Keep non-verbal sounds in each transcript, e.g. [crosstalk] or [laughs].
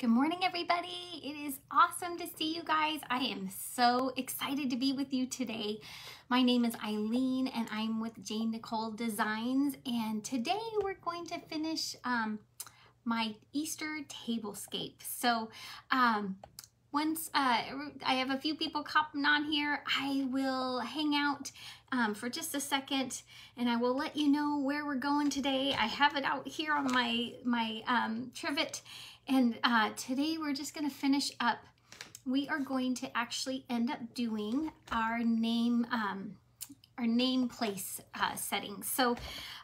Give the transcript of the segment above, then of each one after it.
Good morning, everybody. It is awesome to see you guys. I am so excited to be with you today. My name is Eileen and I'm with Jane Nicole Designs. And today we're going to finish um, my Easter tablescape. So um, once uh, I have a few people coming on here, I will hang out um, for just a second and I will let you know where we're going today. I have it out here on my, my um, trivet and uh, today we're just gonna finish up. We are going to actually end up doing our name, um, our name place uh, settings. So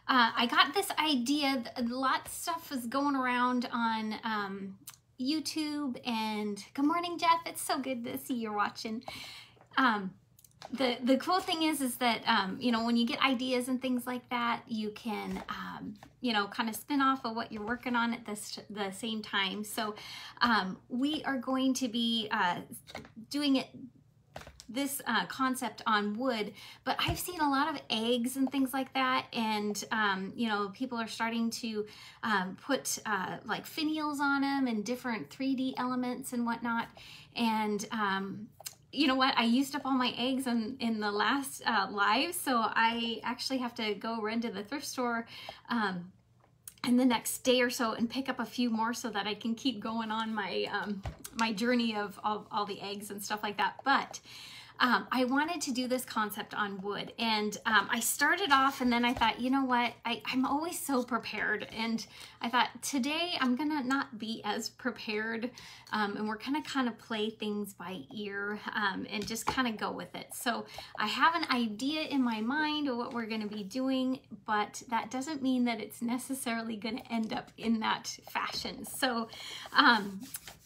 uh, I got this idea, a lot of stuff was going around on um, YouTube and good morning, Jeff. It's so good to see you're watching. Um, the the cool thing is is that um, you know when you get ideas and things like that you can um, you know kind of spin off of what you're working on at this the same time so um, we are going to be uh, doing it this uh, concept on wood, but I've seen a lot of eggs and things like that. And, um, you know, people are starting to um, put uh, like finials on them and different 3D elements and whatnot. And um, you know what? I used up all my eggs in, in the last uh, live, so I actually have to go run to the thrift store um, in the next day or so and pick up a few more so that I can keep going on my um, my journey of all, all the eggs and stuff like that. But um, I wanted to do this concept on wood and um, I started off and then I thought, you know what, I, I'm always so prepared and I thought today I'm gonna not be as prepared um, and we're gonna kind of play things by ear um, and just kind of go with it. So I have an idea in my mind of what we're gonna be doing, but that doesn't mean that it's necessarily gonna end up in that fashion. So um,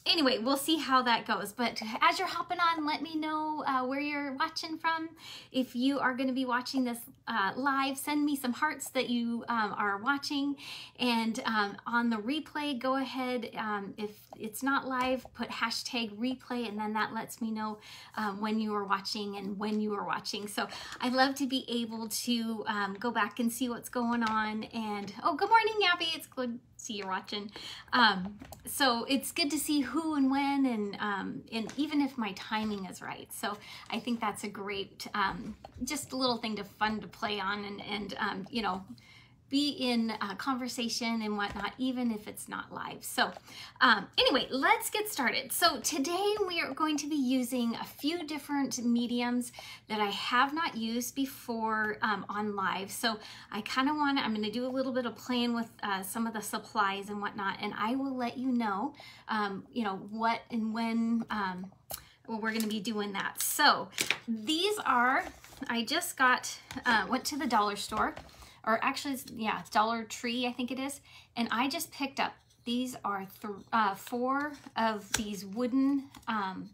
anyway, we'll see how that goes. But as you're hopping on, let me know uh, where you're watching from. If you are going to be watching this uh, live, send me some hearts that you um, are watching. And um, on the replay, go ahead. Um, if it's not live, put hashtag replay, and then that lets me know um, when you are watching and when you are watching. So I love to be able to um, go back and see what's going on. And oh, good morning, Abby. It's good see you watching. Um, so it's good to see who and when and, um, and even if my timing is right. So I think that's a great, um, just a little thing to fun to play on and, and um, you know, be in a conversation and whatnot, even if it's not live. So um, anyway, let's get started. So today we are going to be using a few different mediums that I have not used before um, on live. So I kind of want to, I'm going to do a little bit of playing with uh, some of the supplies and whatnot, and I will let you know, um, you know, what and when um, well, we're going to be doing that. So these are, I just got, uh, went to the dollar store or actually, yeah, it's Dollar Tree, I think it is. And I just picked up, these are th uh, four of these wooden um,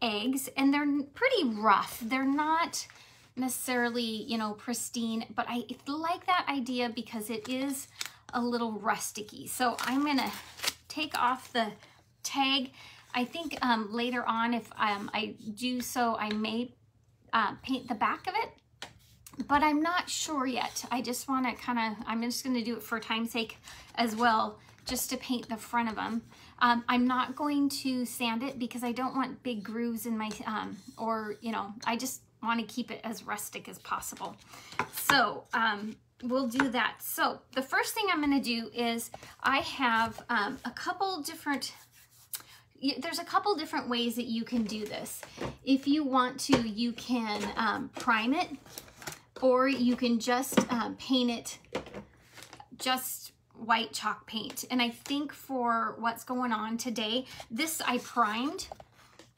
eggs, and they're pretty rough. They're not necessarily, you know, pristine, but I like that idea because it is a little rusticy. So I'm gonna take off the tag. I think um, later on, if um, I do so, I may uh, paint the back of it but I'm not sure yet. I just want to kind of, I'm just going to do it for time's sake as well, just to paint the front of them. Um, I'm not going to sand it because I don't want big grooves in my, um, or, you know, I just want to keep it as rustic as possible. So um, we'll do that. So the first thing I'm going to do is I have um, a couple different there's a couple different ways that you can do this. If you want to, you can um, prime it or you can just um, paint it just white chalk paint. And I think for what's going on today, this I primed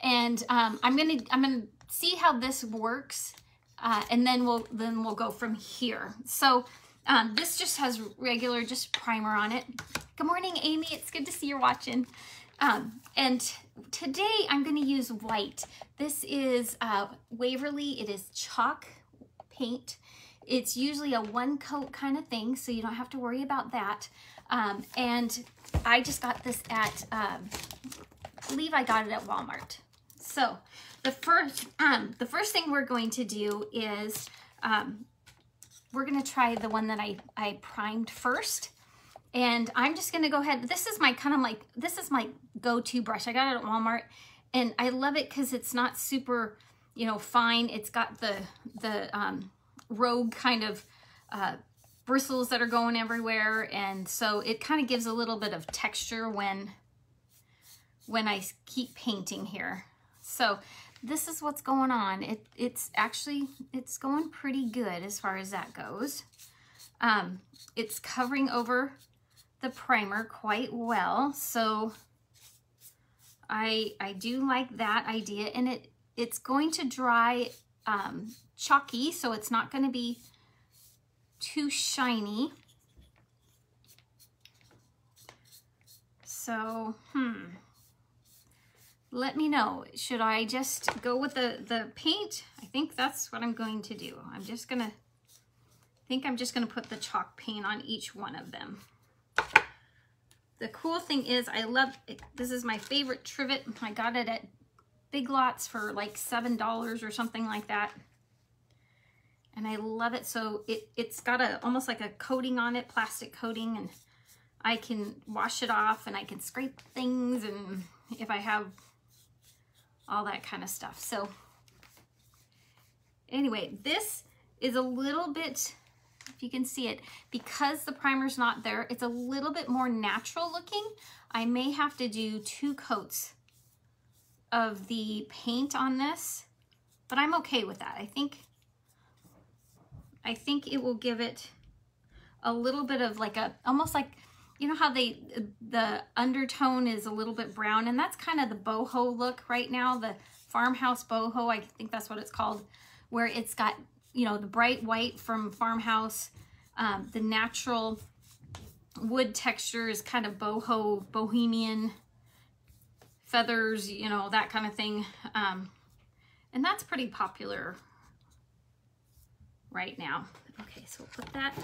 and um, I'm gonna I'm gonna see how this works uh, and then we'll then we'll go from here. So um, this just has regular just primer on it. Good morning, Amy. It's good to see you're watching. Um, and today I'm going to use white. This is uh, Waverly. It is chalk paint. It's usually a one coat kind of thing, so you don't have to worry about that. Um, and I just got this at, um, I believe I got it at Walmart. So the first, um, the first thing we're going to do is um, we're going to try the one that I, I primed first. And I'm just gonna go ahead. This is my kind of like, this is my go-to brush. I got it at Walmart and I love it because it's not super, you know, fine. It's got the, the um, rogue kind of uh, bristles that are going everywhere. And so it kind of gives a little bit of texture when, when I keep painting here. So this is what's going on. It, it's actually, it's going pretty good as far as that goes. Um, it's covering over the primer quite well. So I, I do like that idea and it, it's going to dry um, chalky, so it's not going to be too shiny. So, hmm. Let me know. Should I just go with the, the paint? I think that's what I'm going to do. I'm just going to, I think I'm just going to put the chalk paint on each one of them. The cool thing is I love, this is my favorite trivet. I got it at Big Lots for like $7 or something like that. And I love it. So it, it's got a almost like a coating on it, plastic coating, and I can wash it off and I can scrape things and if I have all that kind of stuff. So anyway, this is a little bit if you can see it, because the primer's not there, it's a little bit more natural looking. I may have to do two coats of the paint on this, but I'm okay with that. I think, I think it will give it a little bit of like a, almost like, you know how they, the undertone is a little bit brown and that's kind of the boho look right now, the farmhouse boho, I think that's what it's called, where it's got you know, the bright white from Farmhouse, um, the natural wood texture is kind of boho, bohemian, feathers, you know, that kind of thing. Um, and that's pretty popular right now. Okay, so we'll put that,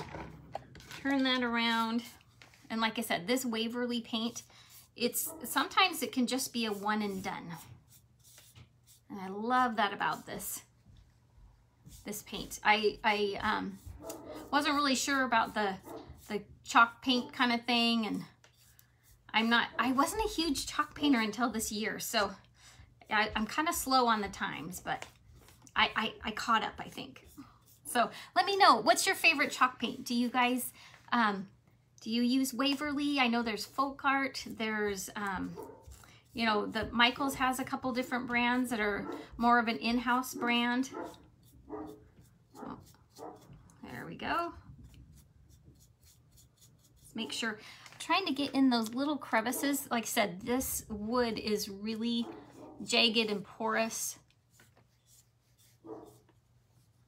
turn that around. And like I said, this Waverly paint, it's sometimes it can just be a one and done. And I love that about this this paint. I, I um, wasn't really sure about the, the chalk paint kind of thing. And I'm not, I wasn't a huge chalk painter until this year. So I, am kind of slow on the times, but I, I, I caught up, I think. So let me know, what's your favorite chalk paint? Do you guys, um, do you use Waverly? I know there's Folk Art, there's, um, you know, the Michaels has a couple different brands that are more of an in-house brand. Oh, there we go. Make sure, trying to get in those little crevices. Like I said, this wood is really jagged and porous.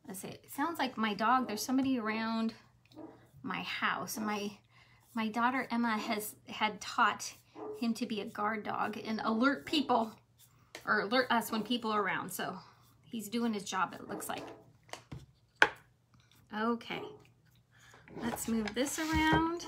Let's see, it sounds like my dog, there's somebody around my house. And my, my daughter Emma has had taught him to be a guard dog and alert people or alert us when people are around. So he's doing his job, it looks like. Okay, let's move this around.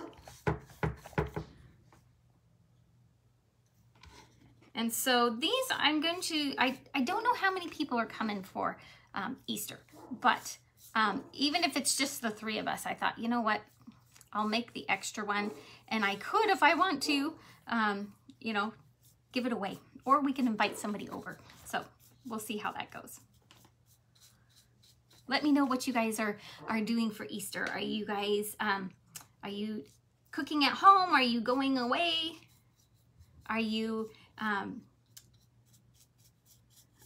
And so these I'm going to, I, I don't know how many people are coming for um, Easter, but um, even if it's just the three of us, I thought, you know what, I'll make the extra one. And I could, if I want to, um, you know, give it away. Or we can invite somebody over. So we'll see how that goes. Let me know what you guys are, are doing for Easter. Are you guys, um, are you cooking at home? Are you going away? Are you, um,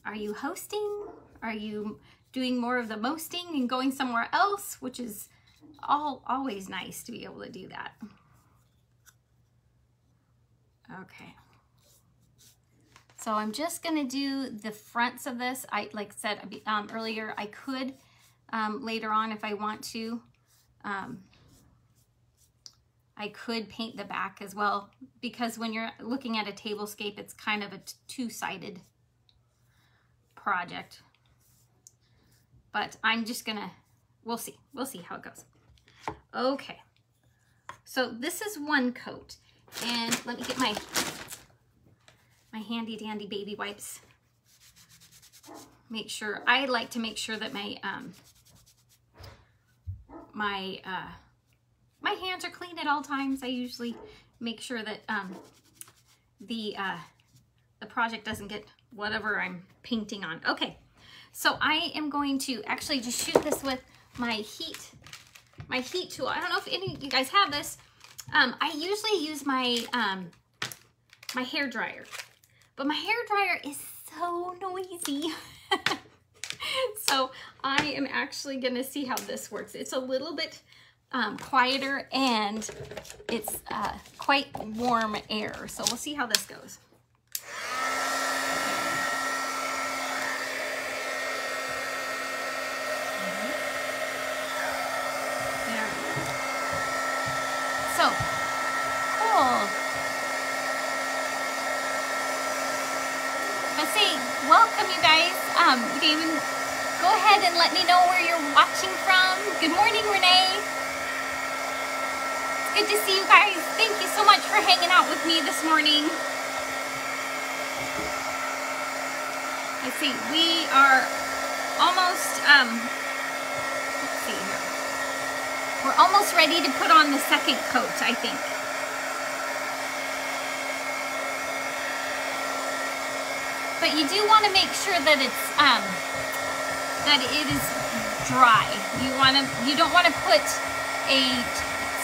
are you hosting? Are you doing more of the mosting and going somewhere else, which is all always nice to be able to do that. Okay. So I'm just gonna do the fronts of this. I like I said um, earlier, I could um, later on if I want to. Um, I could paint the back as well because when you're looking at a tablescape, it's kind of a two-sided project. But I'm just gonna, we'll see. We'll see how it goes. Okay, so this is one coat. And let me get my, my handy dandy baby wipes. Make sure, I like to make sure that my um, my uh, my hands are clean at all times. I usually make sure that um, the, uh, the project doesn't get whatever I'm painting on. Okay, so I am going to actually just shoot this with my heat, my heat tool. I don't know if any of you guys have this. Um, I usually use my, um, my hair dryer, but my hair dryer is so noisy. [laughs] so I am actually gonna see how this works. It's a little bit um, quieter and it's uh, quite warm air. So we'll see how this goes. So, cool. Let's see, welcome you guys. Um, you can even go ahead and let me know where you're watching from. Good morning, Renee. It's good to see you guys. Thank you so much for hanging out with me this morning. Let's see, we are almost, um, let's see here. We're almost ready to put on the second coat, I think. But you do want to make sure that it's um, that it is dry. You want to you don't want to put a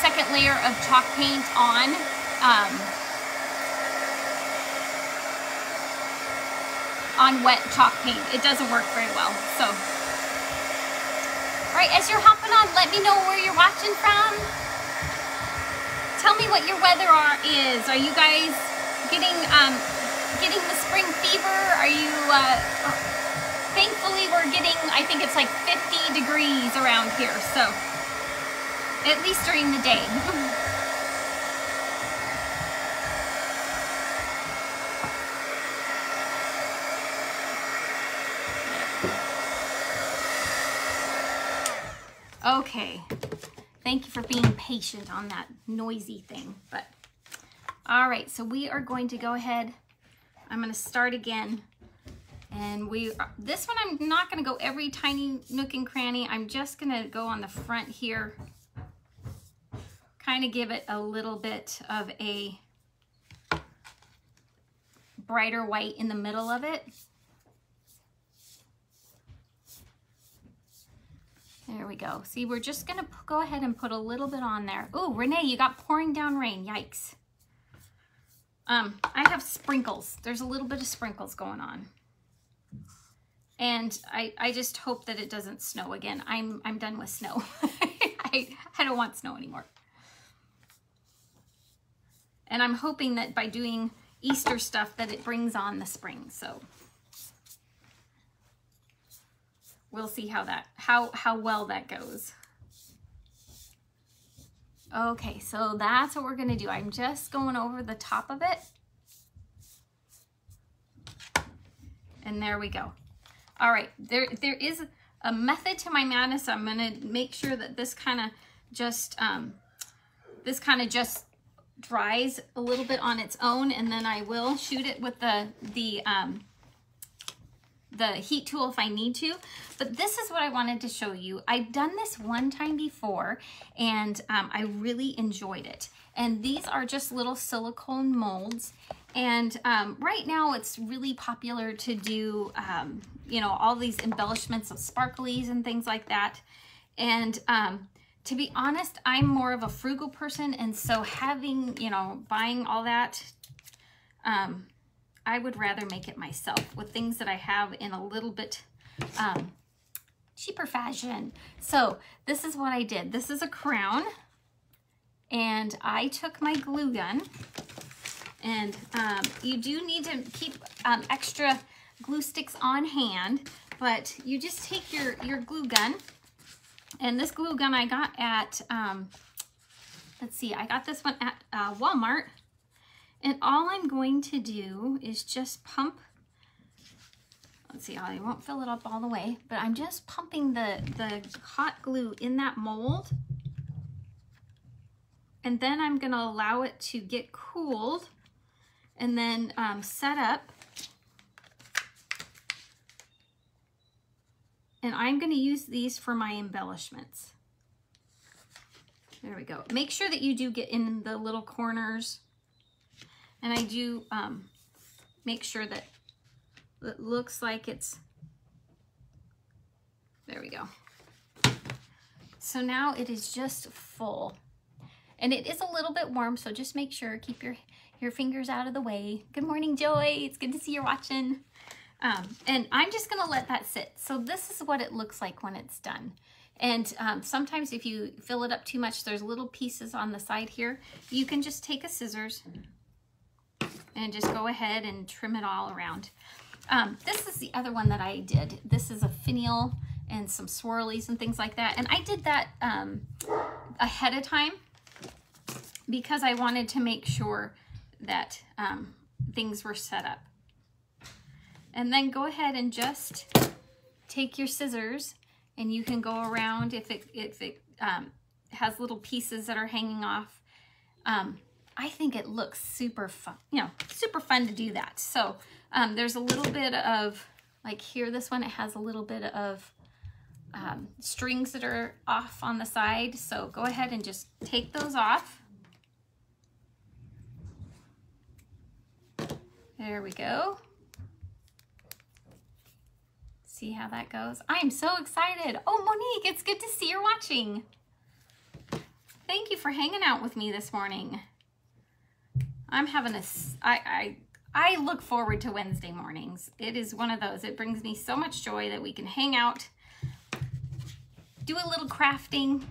second layer of chalk paint on um, on wet chalk paint. It doesn't work very well. So all right, as you're hopping on, let me know where you're watching from. Tell me what your weather are, is. Are you guys getting um, getting the spring fever? Are you, uh, thankfully we're getting, I think it's like 50 degrees around here, so at least during the day. [laughs] Okay. Thank you for being patient on that noisy thing. But all right, so we are going to go ahead. I'm going to start again. And we this one I'm not going to go every tiny nook and cranny. I'm just going to go on the front here. Kind of give it a little bit of a brighter white in the middle of it. There we go. See, we're just going to go ahead and put a little bit on there. Oh, Renee, you got pouring down rain. Yikes. Um, I have sprinkles. There's a little bit of sprinkles going on. And I, I just hope that it doesn't snow again. I'm, I'm done with snow. [laughs] I, I don't want snow anymore. And I'm hoping that by doing Easter stuff that it brings on the spring. So we'll see how that how how well that goes. Okay, so that's what we're gonna do. I'm just going over the top of it. And there we go. All right, there there is a method to my madness. I'm gonna make sure that this kind of just um, this kind of just dries a little bit on its own, and then I will shoot it with the the um, the heat tool if I need to. But this is what I wanted to show you. I've done this one time before and um, I really enjoyed it. And these are just little silicone molds. And um, right now it's really popular to do, um, you know, all these embellishments of sparklies and things like that. And um, to be honest, I'm more of a frugal person. And so having, you know, buying all that, um, I would rather make it myself with things that I have in a little bit um, cheaper fashion. So this is what I did. This is a crown and I took my glue gun and um, you do need to keep um, extra glue sticks on hand, but you just take your, your glue gun and this glue gun I got at, um, let's see, I got this one at uh, Walmart and all I'm going to do is just pump, let's see, I won't fill it up all the way, but I'm just pumping the, the hot glue in that mold. And then I'm gonna allow it to get cooled and then um, set up. And I'm gonna use these for my embellishments. There we go. Make sure that you do get in the little corners. And I do um, make sure that it looks like it's, there we go. So now it is just full. And it is a little bit warm, so just make sure, keep your, your fingers out of the way. Good morning, Joy. It's good to see you're watching. Um, and I'm just gonna let that sit. So this is what it looks like when it's done. And um, sometimes if you fill it up too much, there's little pieces on the side here. You can just take a scissors and just go ahead and trim it all around. Um, this is the other one that I did. This is a finial and some swirlies and things like that. And I did that um, ahead of time because I wanted to make sure that um, things were set up. And then go ahead and just take your scissors and you can go around if it, if it um, has little pieces that are hanging off. Um, I think it looks super fun, you know, super fun to do that. So um, there's a little bit of, like here, this one, it has a little bit of um, strings that are off on the side. So go ahead and just take those off. There we go. See how that goes? I am so excited. Oh, Monique, it's good to see you're watching. Thank you for hanging out with me this morning. I'm having a, I, I, I look forward to Wednesday mornings. It is one of those. It brings me so much joy that we can hang out, do a little crafting,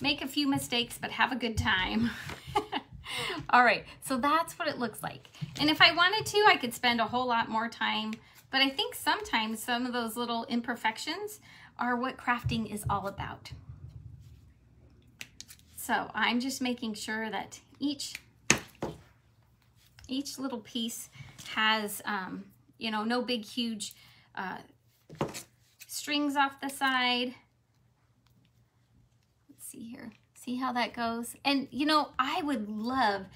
make a few mistakes, but have a good time. [laughs] All right, so that's what it looks like. And if I wanted to, I could spend a whole lot more time but I think sometimes some of those little imperfections are what crafting is all about. So I'm just making sure that each each little piece has, um, you know, no big, huge uh, strings off the side. Let's see here. See how that goes? And, you know, I would love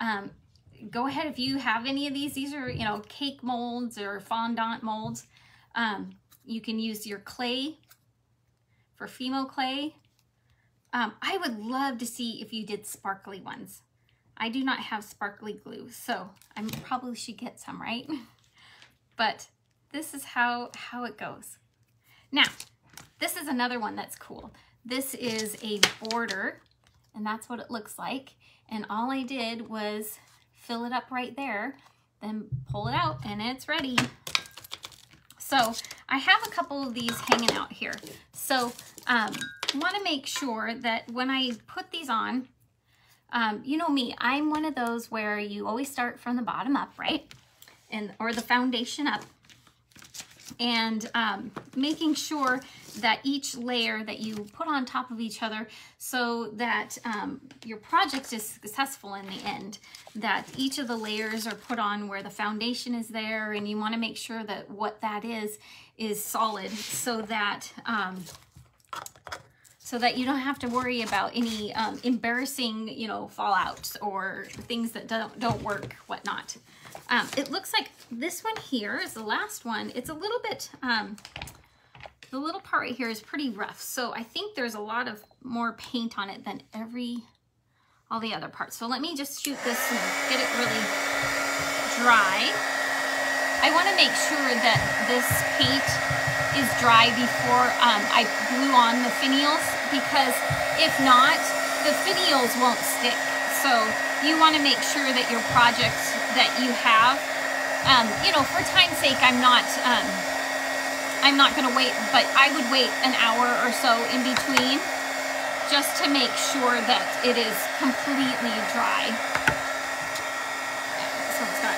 um, go ahead if you have any of these. These are, you know, cake molds or fondant molds. Um, you can use your clay for Fimo clay. Um, I would love to see if you did sparkly ones. I do not have sparkly glue, so I probably should get some, right? [laughs] But this is how, how it goes. Now, this is another one that's cool. This is a border, and that's what it looks like. And all I did was fill it up right there, then pull it out and it's ready. So I have a couple of these hanging out here. So um, I want to make sure that when I put these on, um, you know me, I'm one of those where you always start from the bottom up, right? And Or the foundation up and um, making sure that each layer that you put on top of each other so that um, your project is successful in the end, that each of the layers are put on where the foundation is there and you want to make sure that what that is is solid so that um, so that you don't have to worry about any um, embarrassing, you know, fallouts or things that don't, don't work, whatnot. Um, it looks like this one here is the last one. It's a little bit, um, the little part right here is pretty rough. So I think there's a lot of more paint on it than every, all the other parts. So let me just shoot this and get it really dry. I want to make sure that this paint is dry before um, I glue on the finials because if not, the finials won't stick. So you want to make sure that your project that you have, um, you know, for time's sake, I'm not, um, I'm not going to wait, but I would wait an hour or so in between just to make sure that it is completely dry. So it's got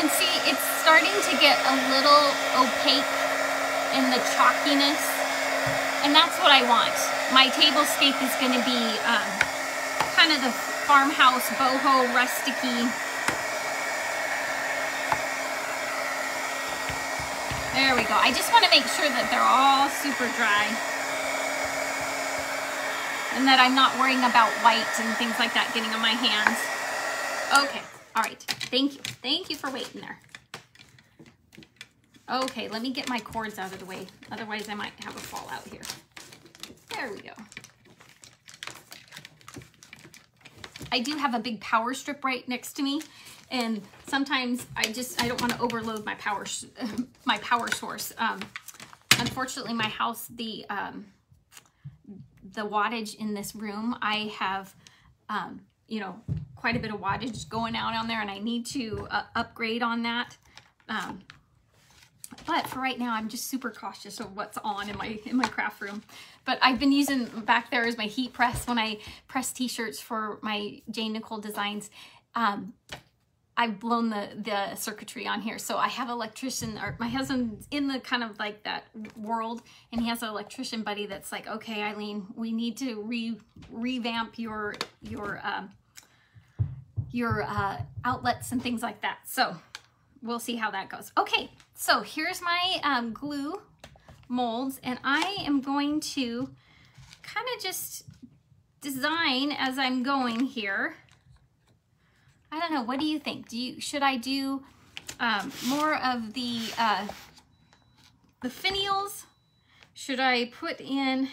And see, it's starting to get a little opaque in the chalkiness. And that's what I want. My tablescape is going to be um, kind of the farmhouse, boho, rusticy. There we go. I just want to make sure that they're all super dry. And that I'm not worrying about white and things like that getting on my hands. Okay. All right, thank you. Thank you for waiting there. Okay, let me get my cords out of the way. Otherwise, I might have a fallout here. There we go. I do have a big power strip right next to me. And sometimes I just, I don't want to overload my power, [laughs] my power source. Um, unfortunately, my house, the, um, the wattage in this room, I have, um, you know, quite a bit of wattage going out on there and I need to uh, upgrade on that. Um, but for right now, I'm just super cautious of what's on in my in my craft room. But I've been using back there as my heat press when I press t-shirts for my Jane Nicole designs. Um, I've blown the, the circuitry on here. So I have electrician, or my husband's in the kind of like that world, and he has an electrician buddy that's like, okay, Eileen, we need to re revamp your your um, your uh, outlets and things like that. So we'll see how that goes. Okay, so here's my um, glue molds, and I am going to kind of just design as I'm going here. I don't know. What do you think? Do you should I do um, more of the uh, the finials? Should I put in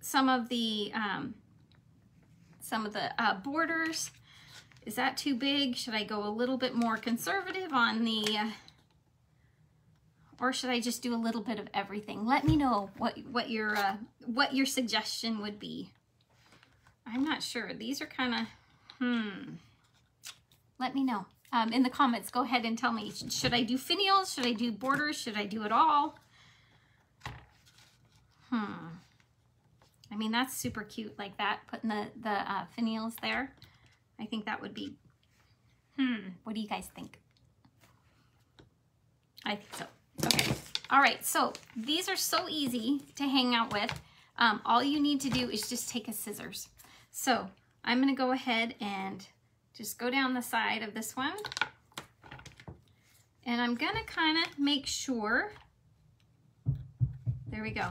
some of the um, some of the uh, borders? Is that too big? Should I go a little bit more conservative on the, uh, or should I just do a little bit of everything? Let me know what what your uh, what your suggestion would be. I'm not sure. These are kind of hmm let me know um, in the comments. Go ahead and tell me, should I do finials? Should I do borders? Should I do it all? Hmm. I mean, that's super cute like that, putting the, the uh, finials there. I think that would be, hmm, what do you guys think? I think so. Okay. All right, so these are so easy to hang out with. Um, all you need to do is just take a scissors. So I'm gonna go ahead and just go down the side of this one. And I'm gonna kind of make sure, there we go.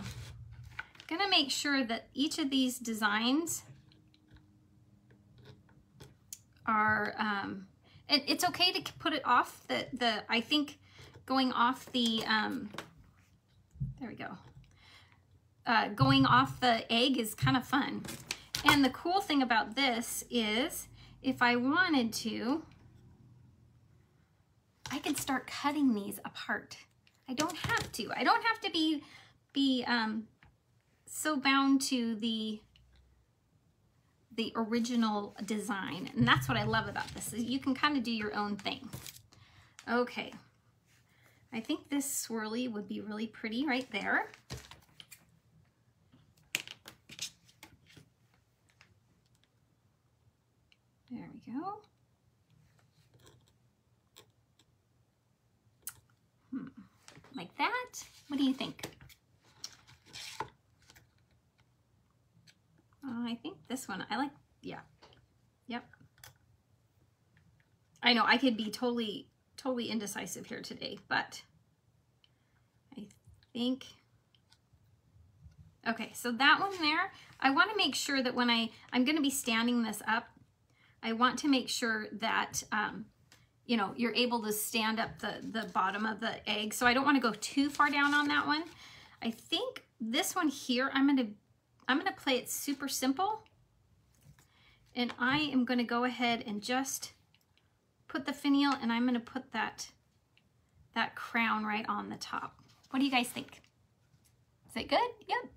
Gonna make sure that each of these designs are, um, it, it's okay to put it off the, the I think going off the, um, there we go. Uh, going off the egg is kind of fun. And the cool thing about this is if I wanted to, I can start cutting these apart. I don't have to. I don't have to be be um, so bound to the the original design. And that's what I love about this, is you can kind of do your own thing. Okay. I think this swirly would be really pretty right there. There we go. Hmm. Like that? What do you think? Uh, I think this one, I like, yeah. Yep. I know I could be totally, totally indecisive here today, but I think, okay, so that one there, I want to make sure that when I, I'm going to be standing this up, I want to make sure that, um, you know, you're able to stand up the, the bottom of the egg. So I don't want to go too far down on that one. I think this one here, I'm going to, I'm going to play it super simple. And I am going to go ahead and just put the finial and I'm going to put that, that crown right on the top. What do you guys think? Is it good? Yep.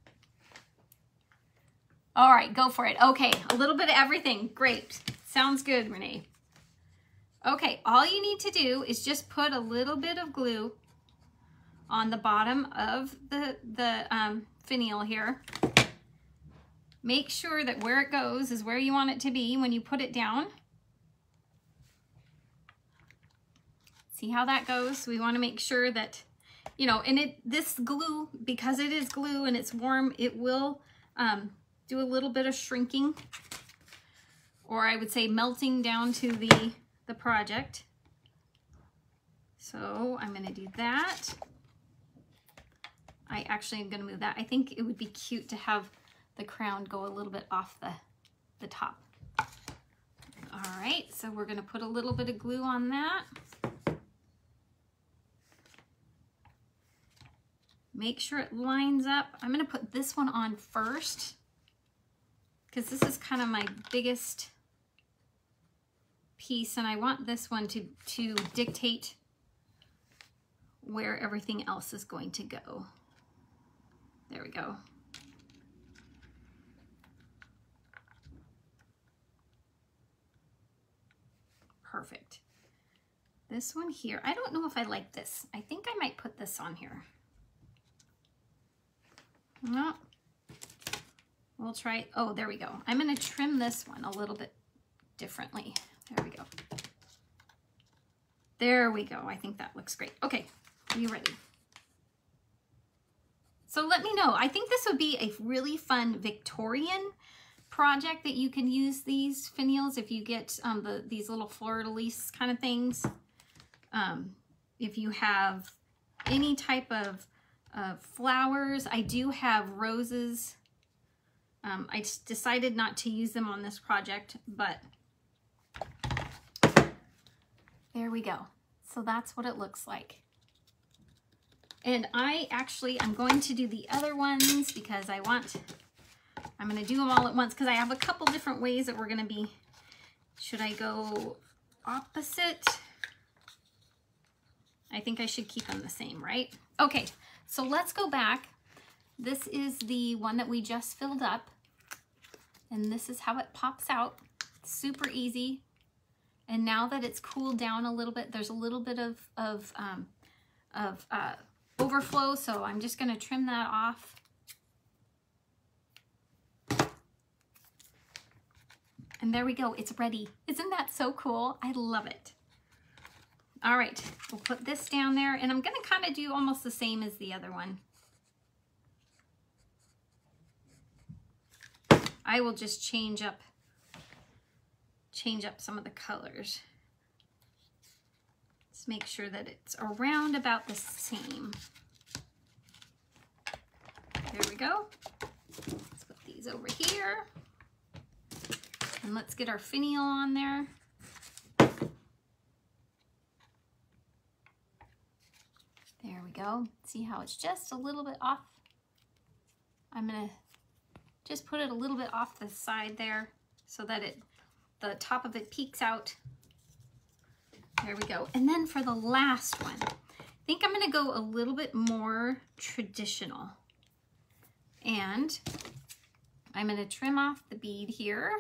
All right, go for it. Okay, a little bit of everything. Great. Sounds good, Renee. Okay, all you need to do is just put a little bit of glue on the bottom of the, the um, finial here. Make sure that where it goes is where you want it to be when you put it down. See how that goes? We want to make sure that, you know, and it this glue, because it is glue and it's warm, it will um, do a little bit of shrinking or I would say melting down to the, the project. So I'm gonna do that. I actually am gonna move that. I think it would be cute to have the crown go a little bit off the, the top. All right, so we're gonna put a little bit of glue on that. Make sure it lines up. I'm gonna put this one on first because this is kind of my biggest piece and I want this one to, to dictate where everything else is going to go. There we go. Perfect. This one here, I don't know if I like this. I think I might put this on here. No. We'll try, oh, there we go. I'm gonna trim this one a little bit differently. There we go. There we go. I think that looks great. Okay, are you ready? So let me know. I think this would be a really fun Victorian project that you can use these finials if you get um, the these little fleur-de-lis kind of things. Um, if you have any type of uh, flowers, I do have roses. Um, I decided not to use them on this project, but there we go. So that's what it looks like. And I actually, I'm going to do the other ones because I want, I'm going to do them all at once because I have a couple different ways that we're going to be, should I go opposite? I think I should keep them the same, right? Okay, so let's go back. This is the one that we just filled up. And this is how it pops out. Super easy. And now that it's cooled down a little bit, there's a little bit of, of, um, of uh, overflow, so I'm just gonna trim that off. And there we go, it's ready. Isn't that so cool? I love it. All right, we'll put this down there and I'm gonna kind of do almost the same as the other one. I will just change up change up some of the colors. Let's make sure that it's around about the same. There we go. Let's put these over here. And let's get our finial on there. There we go. See how it's just a little bit off? I'm gonna just put it a little bit off the side there so that it the top of it peeks out. There we go. And then for the last one, I think I'm gonna go a little bit more traditional. And I'm gonna trim off the bead here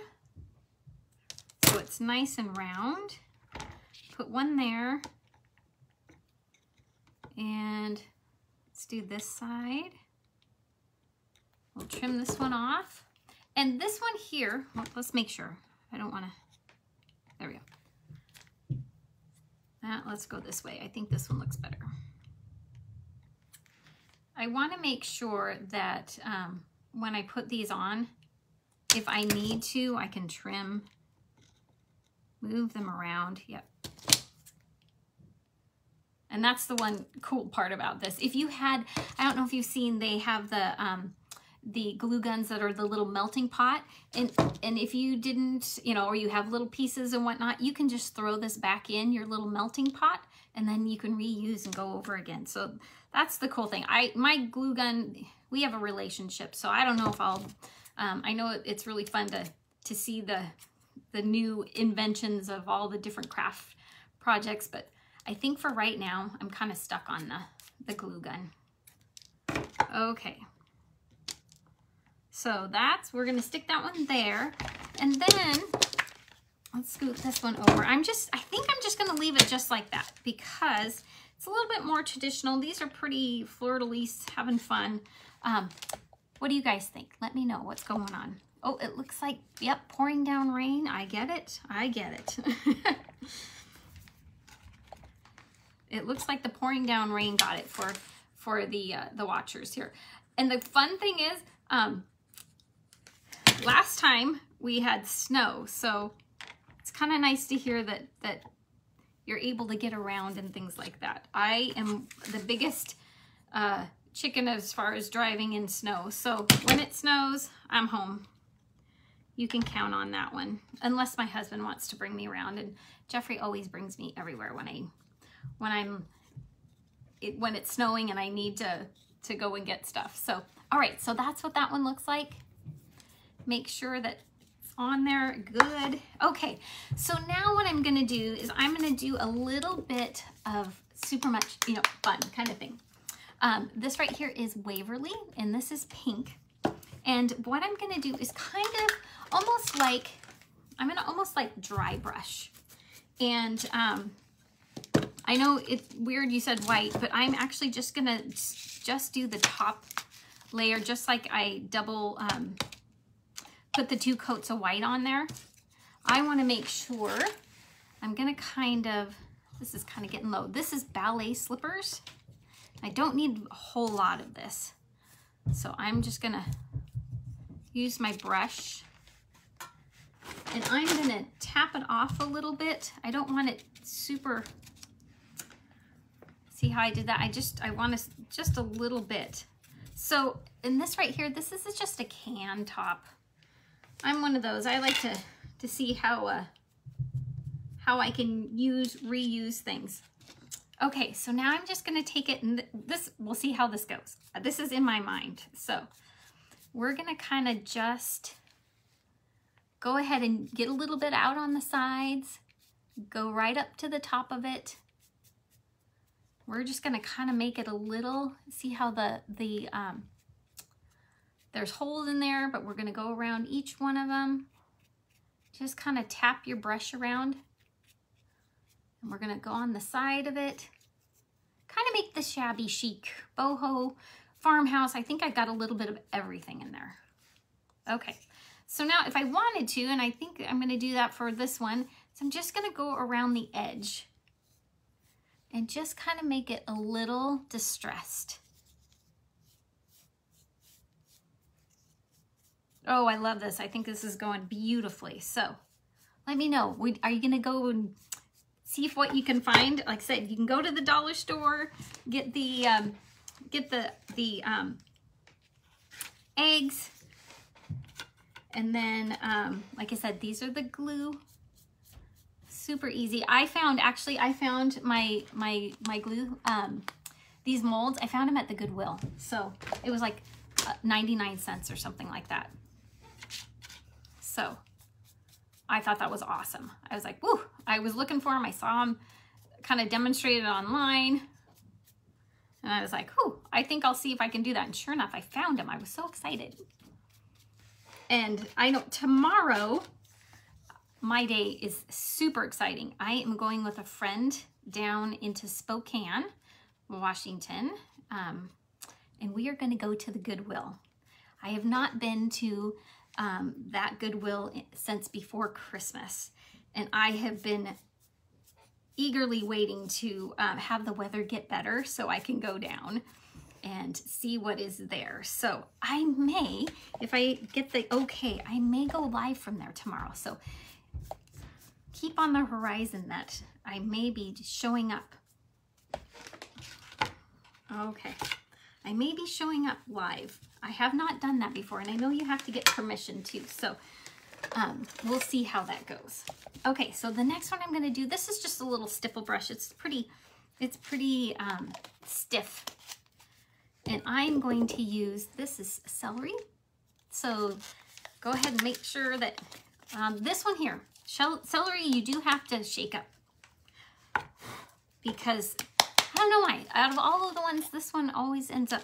so it's nice and round. Put one there. And let's do this side. We'll trim this one off. And this one here, well, let's make sure. I don't want to, there we go. That, let's go this way. I think this one looks better. I want to make sure that um, when I put these on, if I need to, I can trim, move them around. Yep. And that's the one cool part about this. If you had, I don't know if you've seen, they have the um, the glue guns that are the little melting pot. And, and if you didn't, you know, or you have little pieces and whatnot, you can just throw this back in your little melting pot and then you can reuse and go over again. So that's the cool thing. I My glue gun, we have a relationship, so I don't know if I'll, um, I know it's really fun to, to see the, the new inventions of all the different craft projects, but I think for right now, I'm kind of stuck on the, the glue gun. Okay. So that's, we're gonna stick that one there. And then, let's scoot this one over. I'm just, I think I'm just gonna leave it just like that because it's a little bit more traditional. These are pretty fleur-de-lis, having fun. Um, what do you guys think? Let me know what's going on. Oh, it looks like, yep, pouring down rain. I get it. I get it. [laughs] it looks like the pouring down rain got it for for the uh, the watchers here. And the fun thing is, um, last time we had snow, so it's kind of nice to hear that, that you're able to get around and things like that. I am the biggest uh, chicken as far as driving in snow. So when it snows, I'm home. You can count on that one. Unless my husband wants to bring me around. And Jeffrey always brings me everywhere when I, when I'm, it, when it's snowing and I need to, to go and get stuff. So, all right, so that's what that one looks like. Make sure that it's on there good. Okay, so now what I'm gonna do is I'm gonna do a little bit of super much, you know, fun kind of thing. Um, this right here is Waverly, and this is pink. And what I'm gonna do is kind of almost like, I'm gonna almost like dry brush. And um, I know it's weird you said white, but I'm actually just gonna just do the top layer, just like I double um, put the two coats of white on there. I wanna make sure, I'm gonna kind of, this is kind of getting low. This is ballet slippers. I don't need a whole lot of this. So I'm just gonna use my brush and I'm gonna tap it off a little bit. I don't want it super, see how I did that? I just, I want to just a little bit. So in this right here, this is just a can top. I'm one of those, I like to, to see how, uh, how I can use, reuse things. Okay, so now I'm just gonna take it and this, we'll see how this goes. This is in my mind. So we're gonna kind of just go ahead and get a little bit out on the sides, go right up to the top of it. We're just gonna kind of make it a little, see how the, the um, there's holes in there, but we're gonna go around each one of them. Just kind of tap your brush around. And we're gonna go on the side of it. Kind of make the shabby chic boho farmhouse. I think I got a little bit of everything in there. Okay, so now if I wanted to, and I think I'm gonna do that for this one, so I'm just gonna go around the edge and just kind of make it a little distressed. Oh, I love this. I think this is going beautifully. So let me know. We are you gonna go and see if what you can find? Like I said, you can go to the dollar store, get the um, get the the um, eggs, and then, um, like I said, these are the glue. Super easy. I found, actually, I found my, my, my glue, um, these molds, I found them at the Goodwill. So it was like uh, 99 cents or something like that. So I thought that was awesome. I was like, whoo, I was looking for them. I saw them kind of demonstrated online. And I was like, whew, I think I'll see if I can do that. And sure enough, I found them. I was so excited. And I know tomorrow, my day is super exciting. I am going with a friend down into Spokane, Washington, um, and we are going to go to the Goodwill. I have not been to um, that Goodwill since before Christmas, and I have been eagerly waiting to um, have the weather get better so I can go down and see what is there. So I may, if I get the okay, I may go live from there tomorrow. So keep on the horizon that I may be showing up. Okay, I may be showing up live. I have not done that before, and I know you have to get permission too. So um, we'll see how that goes. Okay, so the next one I'm gonna do, this is just a little stipple brush. It's pretty, it's pretty um, stiff and I'm going to use, this is celery. So go ahead and make sure that um, this one here, celery, you do have to shake up because I don't know why. Out of all of the ones, this one always ends up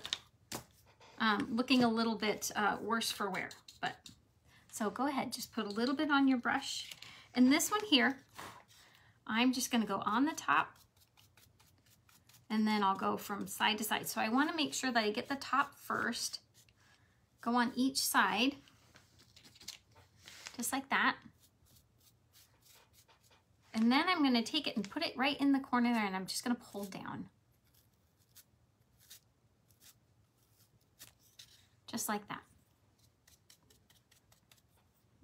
um, looking a little bit uh, worse for wear. But so go ahead, just put a little bit on your brush. And this one here, I'm just gonna go on the top and then I'll go from side to side. So I wanna make sure that I get the top first, go on each side, just like that. And then I'm gonna take it and put it right in the corner there and I'm just gonna pull down. Just like that.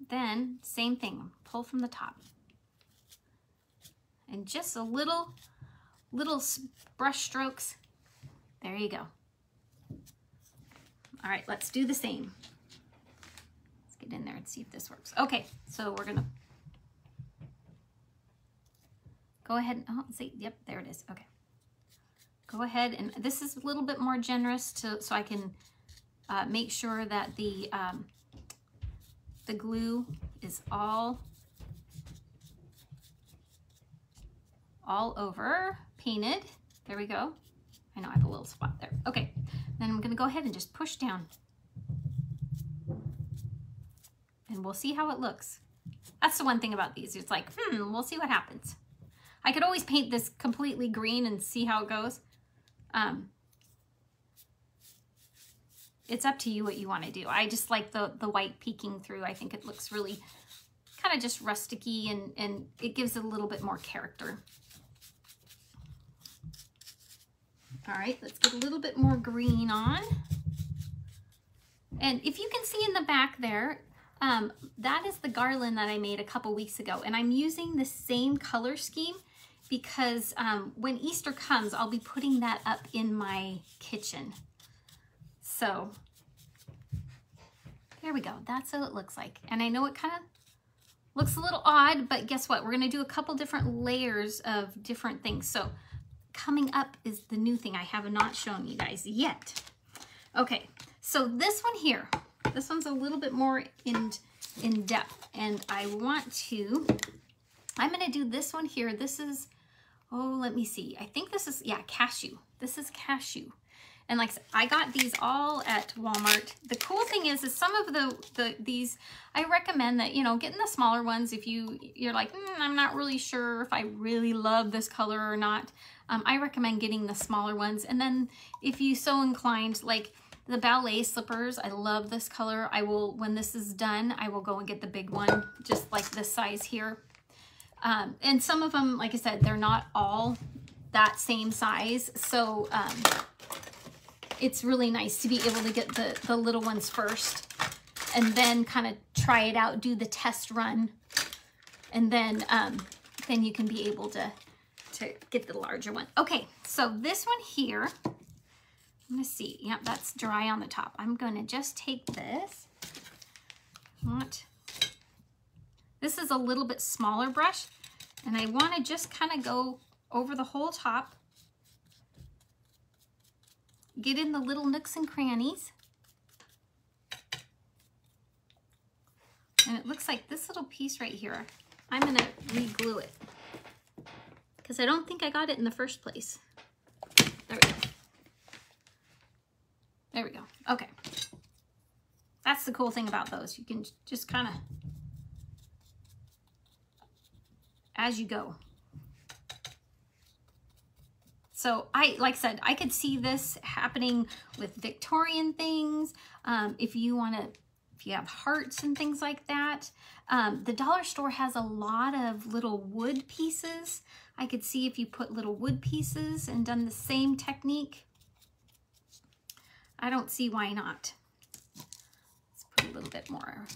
Then, same thing, pull from the top. And just a little little brush strokes. There you go. All right, let's do the same. Let's get in there and see if this works. Okay, so we're gonna go ahead and, oh, see, yep, there it is, okay. Go ahead, and this is a little bit more generous to so I can uh, make sure that the, um, the glue is all, all over, painted. There we go. I know I have a little spot there. Okay, then I'm gonna go ahead and just push down. And we'll see how it looks. That's the one thing about these. It's like, hmm, we'll see what happens. I could always paint this completely green and see how it goes. Um, it's up to you what you want to do. I just like the, the white peeking through. I think it looks really kind of just rusticy and, and it gives it a little bit more character. All right, let's get a little bit more green on. And if you can see in the back there, um, that is the garland that I made a couple weeks ago. And I'm using the same color scheme because um, when Easter comes, I'll be putting that up in my kitchen. So there we go. That's how it looks like. And I know it kind of looks a little odd, but guess what? We're going to do a couple different layers of different things. So coming up is the new thing I have not shown you guys yet. Okay, so this one here, this one's a little bit more in, in depth and I want to, I'm gonna do this one here. This is, oh, let me see. I think this is, yeah, cashew. This is cashew. And like I got these all at Walmart. The cool thing is, is some of the, the these, I recommend that, you know, getting the smaller ones if you, you're like, mm, I'm not really sure if I really love this color or not. Um, I recommend getting the smaller ones. And then if you so inclined, like the ballet slippers, I love this color. I will, when this is done, I will go and get the big one, just like this size here. Um, and some of them, like I said, they're not all that same size. So um, it's really nice to be able to get the, the little ones first and then kind of try it out, do the test run. And then, um, then you can be able to, to get the larger one. Okay, so this one here, I'm gonna see, yep, that's dry on the top. I'm gonna just take this, what? This is a little bit smaller brush, and I wanna just kind of go over the whole top Get in the little nooks and crannies. And it looks like this little piece right here, I'm gonna re-glue it because I don't think I got it in the first place. There we go. There we go. Okay. That's the cool thing about those. You can just kind of, as you go. So I, like I said, I could see this happening with Victorian things. Um, if you want to, if you have hearts and things like that. Um, the dollar store has a lot of little wood pieces. I could see if you put little wood pieces and done the same technique. I don't see why not. Let's put a little bit more.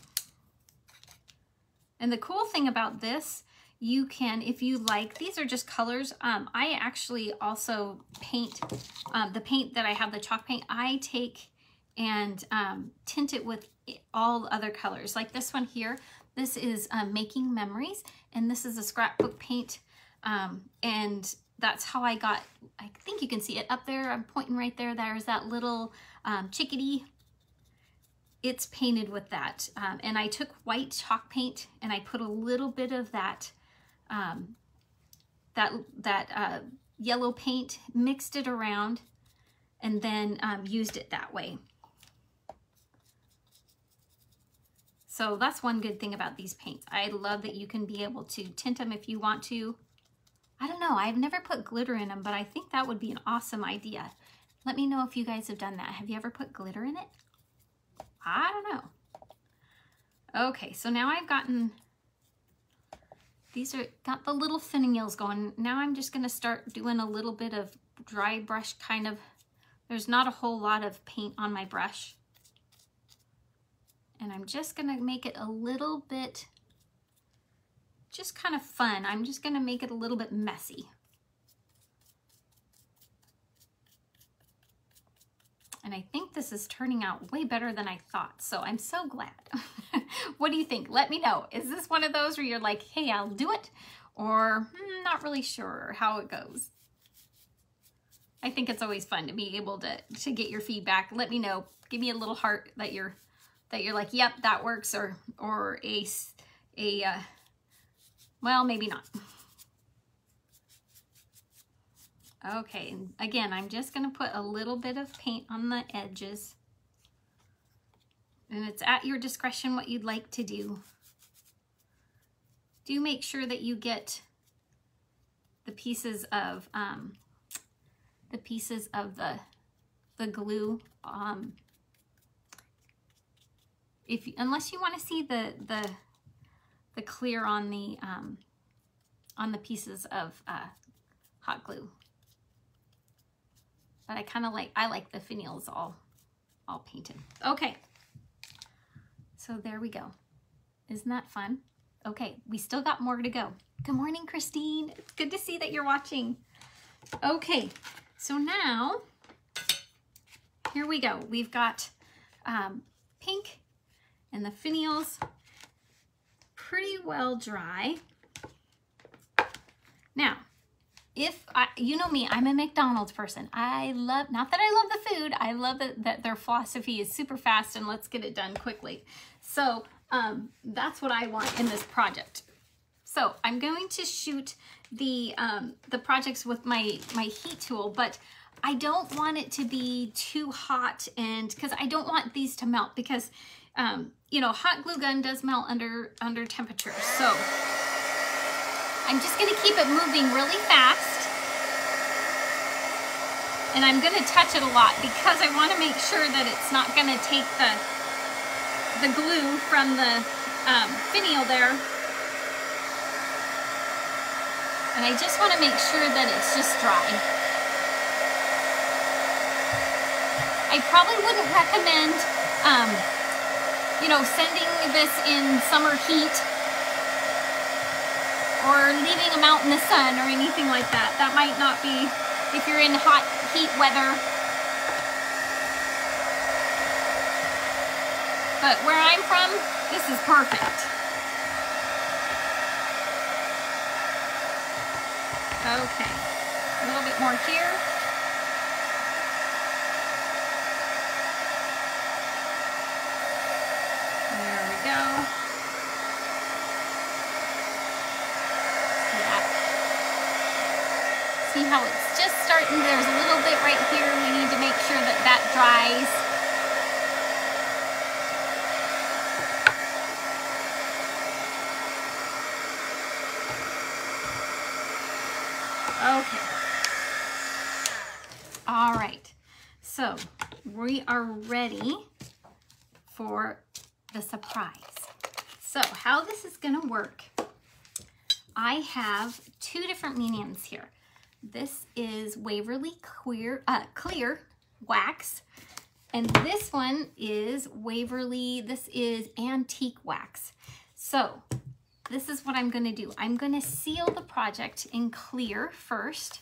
And the cool thing about this you can, if you like, these are just colors. Um, I actually also paint, um, the paint that I have, the chalk paint, I take and um, tint it with all other colors. Like this one here, this is um, Making Memories, and this is a scrapbook paint. Um, and that's how I got, I think you can see it up there. I'm pointing right there. There's that little um, chickadee it's painted with that. Um, and I took white chalk paint and I put a little bit of that um, that, that uh, yellow paint, mixed it around, and then um, used it that way. So that's one good thing about these paints. I love that you can be able to tint them if you want to. I don't know, I've never put glitter in them, but I think that would be an awesome idea. Let me know if you guys have done that. Have you ever put glitter in it? I don't know. Okay, so now I've gotten these are got the little fingernails going. Now I'm just gonna start doing a little bit of dry brush kind of, there's not a whole lot of paint on my brush. And I'm just gonna make it a little bit, just kind of fun. I'm just gonna make it a little bit messy. And I think this is turning out way better than I thought. So I'm so glad. [laughs] what do you think? Let me know. Is this one of those where you're like, hey, I'll do it? Or hmm, not really sure how it goes. I think it's always fun to be able to, to get your feedback. Let me know. Give me a little heart that you're that you're like, yep, that works, or or a a uh, well, maybe not. Okay, again, I'm just going to put a little bit of paint on the edges. And it's at your discretion what you'd like to do. Do make sure that you get the pieces of um, the pieces of the the glue um, if unless you want to see the the the clear on the um, on the pieces of uh, hot glue but I kind of like, I like the finials all, all painted. Okay. So there we go. Isn't that fun? Okay, we still got more to go. Good morning, Christine. It's good to see that you're watching. Okay, so now, here we go. We've got um, pink and the finials pretty well dry. Now, if I, you know me, I'm a McDonald's person. I love, not that I love the food, I love that, that their philosophy is super fast and let's get it done quickly. So um, that's what I want in this project. So I'm going to shoot the, um, the projects with my, my heat tool, but I don't want it to be too hot and because I don't want these to melt because, um, you know, hot glue gun does melt under, under temperature. So I'm just gonna keep it moving really fast. And I'm gonna touch it a lot because I wanna make sure that it's not gonna take the, the glue from the um, finial there. And I just wanna make sure that it's just dry. I probably wouldn't recommend, um, you know, sending this in summer heat or leaving them out in the sun or anything like that. That might not be if you're in hot heat weather. But where I'm from, this is perfect. Okay, a little bit more here. There we go. see how There's a little bit right here. We need to make sure that that dries. Okay. All right. So we are ready for the surprise. So how this is going to work, I have two different mediums here. This is Waverly Clear, uh, Clear Wax. And this one is Waverly, this is Antique Wax. So this is what I'm gonna do. I'm gonna seal the project in clear first,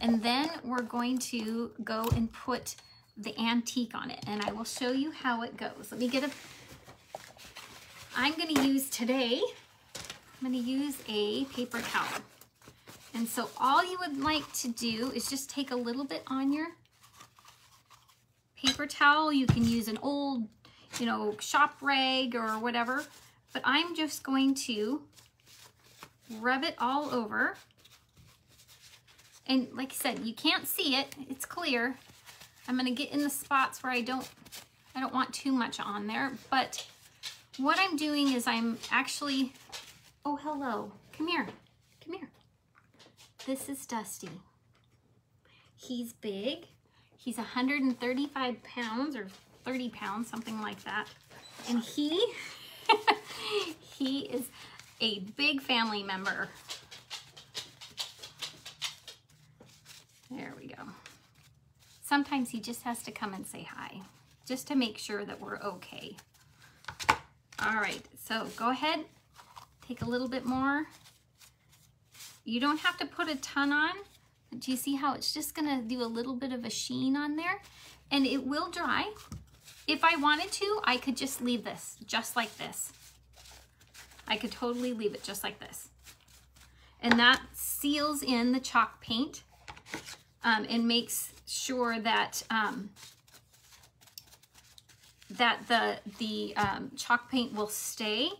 and then we're going to go and put the antique on it, and I will show you how it goes. Let me get a, I'm gonna use today, I'm gonna use a paper towel. And so all you would like to do is just take a little bit on your paper towel. You can use an old, you know, shop rag or whatever. But I'm just going to rub it all over. And like I said, you can't see it. It's clear. I'm going to get in the spots where I don't, I don't want too much on there. But what I'm doing is I'm actually, oh, hello. Come here. Come here. This is Dusty. He's big. He's 135 pounds or 30 pounds, something like that. And he, [laughs] he is a big family member. There we go. Sometimes he just has to come and say hi, just to make sure that we're okay. All right, so go ahead, take a little bit more you don't have to put a ton on. Do you see how it's just gonna do a little bit of a sheen on there? and it will dry. If I wanted to, I could just leave this just like this. I could totally leave it just like this. And that seals in the chalk paint um, and makes sure that um, that the, the um, chalk paint will stay.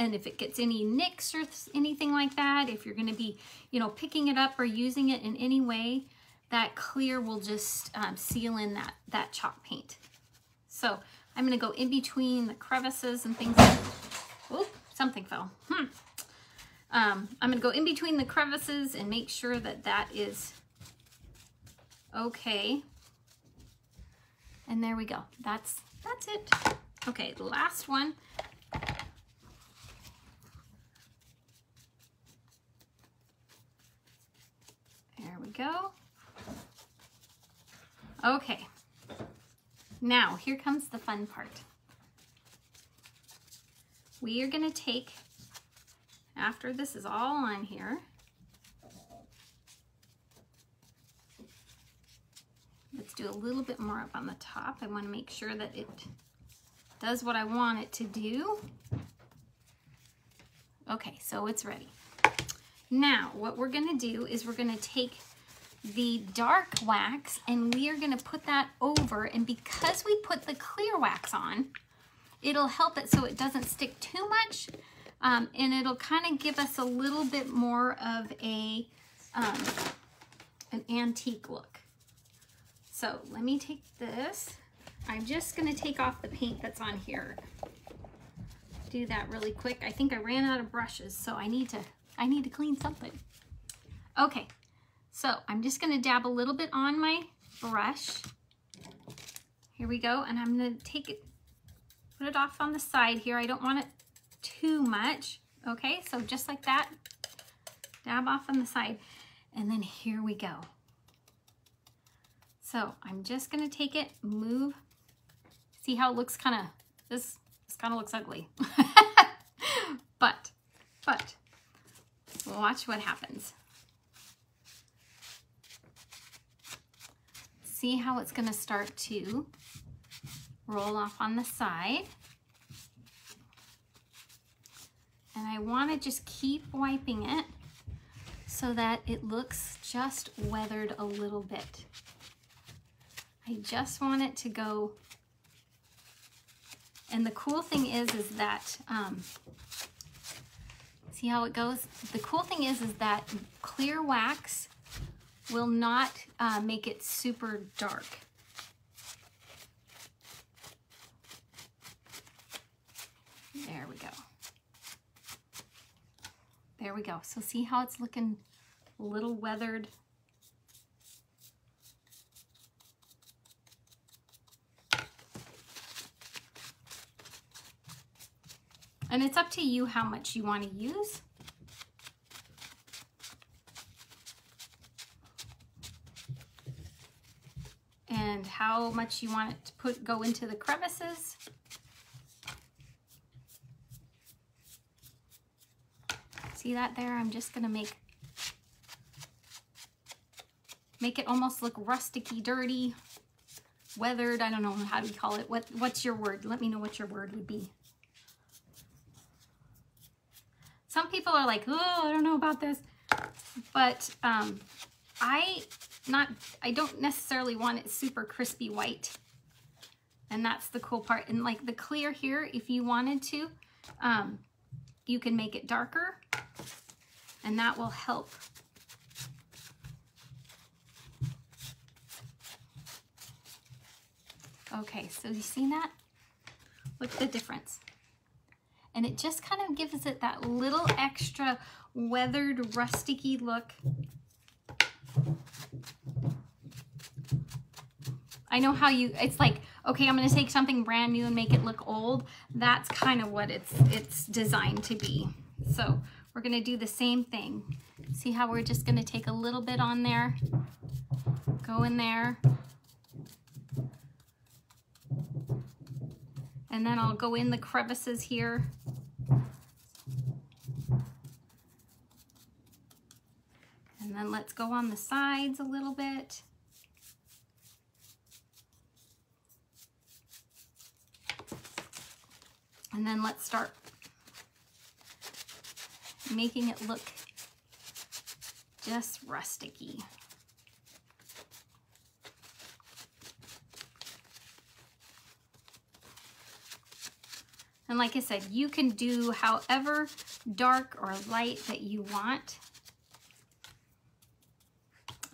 And if it gets any nicks or anything like that, if you're gonna be, you know, picking it up or using it in any way, that clear will just um, seal in that, that chalk paint. So I'm gonna go in between the crevices and things. Oh, something fell. Hmm. Um, I'm gonna go in between the crevices and make sure that that is okay. And there we go. That's that's it. Okay, last one. There we go. Okay. Now, here comes the fun part. We are going to take, after this is all on here, Let's do a little bit more up on the top. I want to make sure that it does what I want it to do. Okay, so it's ready. Now, what we're going to do is we're going to take the dark wax and we are going to put that over and because we put the clear wax on, it'll help it so it doesn't stick too much um, and it'll kind of give us a little bit more of a um, an antique look. So let me take this. I'm just gonna take off the paint that's on here. Do that really quick. I think I ran out of brushes, so I need to, I need to clean something. Okay, so I'm just gonna dab a little bit on my brush. Here we go, and I'm gonna take it, put it off on the side here. I don't want it too much. Okay, so just like that, dab off on the side. And then here we go. So I'm just gonna take it, move, see how it looks kind of, this, this kind of looks ugly. [laughs] but, but, watch what happens. See how it's gonna start to roll off on the side. And I wanna just keep wiping it so that it looks just weathered a little bit. I just want it to go. And the cool thing is, is that, um, see how it goes? The cool thing is, is that clear wax will not uh, make it super dark. There we go. There we go. So see how it's looking a little weathered And it's up to you how much you want to use. And how much you want it to put go into the crevices. See that there? I'm just gonna make make it almost look rusticy, dirty, weathered. I don't know how do you call it. What what's your word? Let me know what your word would be. Some people are like, oh, I don't know about this. But um, I not I don't necessarily want it super crispy white. And that's the cool part. And like the clear here, if you wanted to, um, you can make it darker. And that will help. Okay, so you see that? Look at the difference and it just kind of gives it that little extra weathered, rusticy look. I know how you, it's like, okay, I'm to take something brand new and make it look old. That's kind of what it's, it's designed to be. So we're to do the same thing. See how we're just to take a little bit on there, go in there, And then I'll go in the crevices here. And then let's go on the sides a little bit. And then let's start making it look just rusticy. And like I said, you can do however dark or light that you want.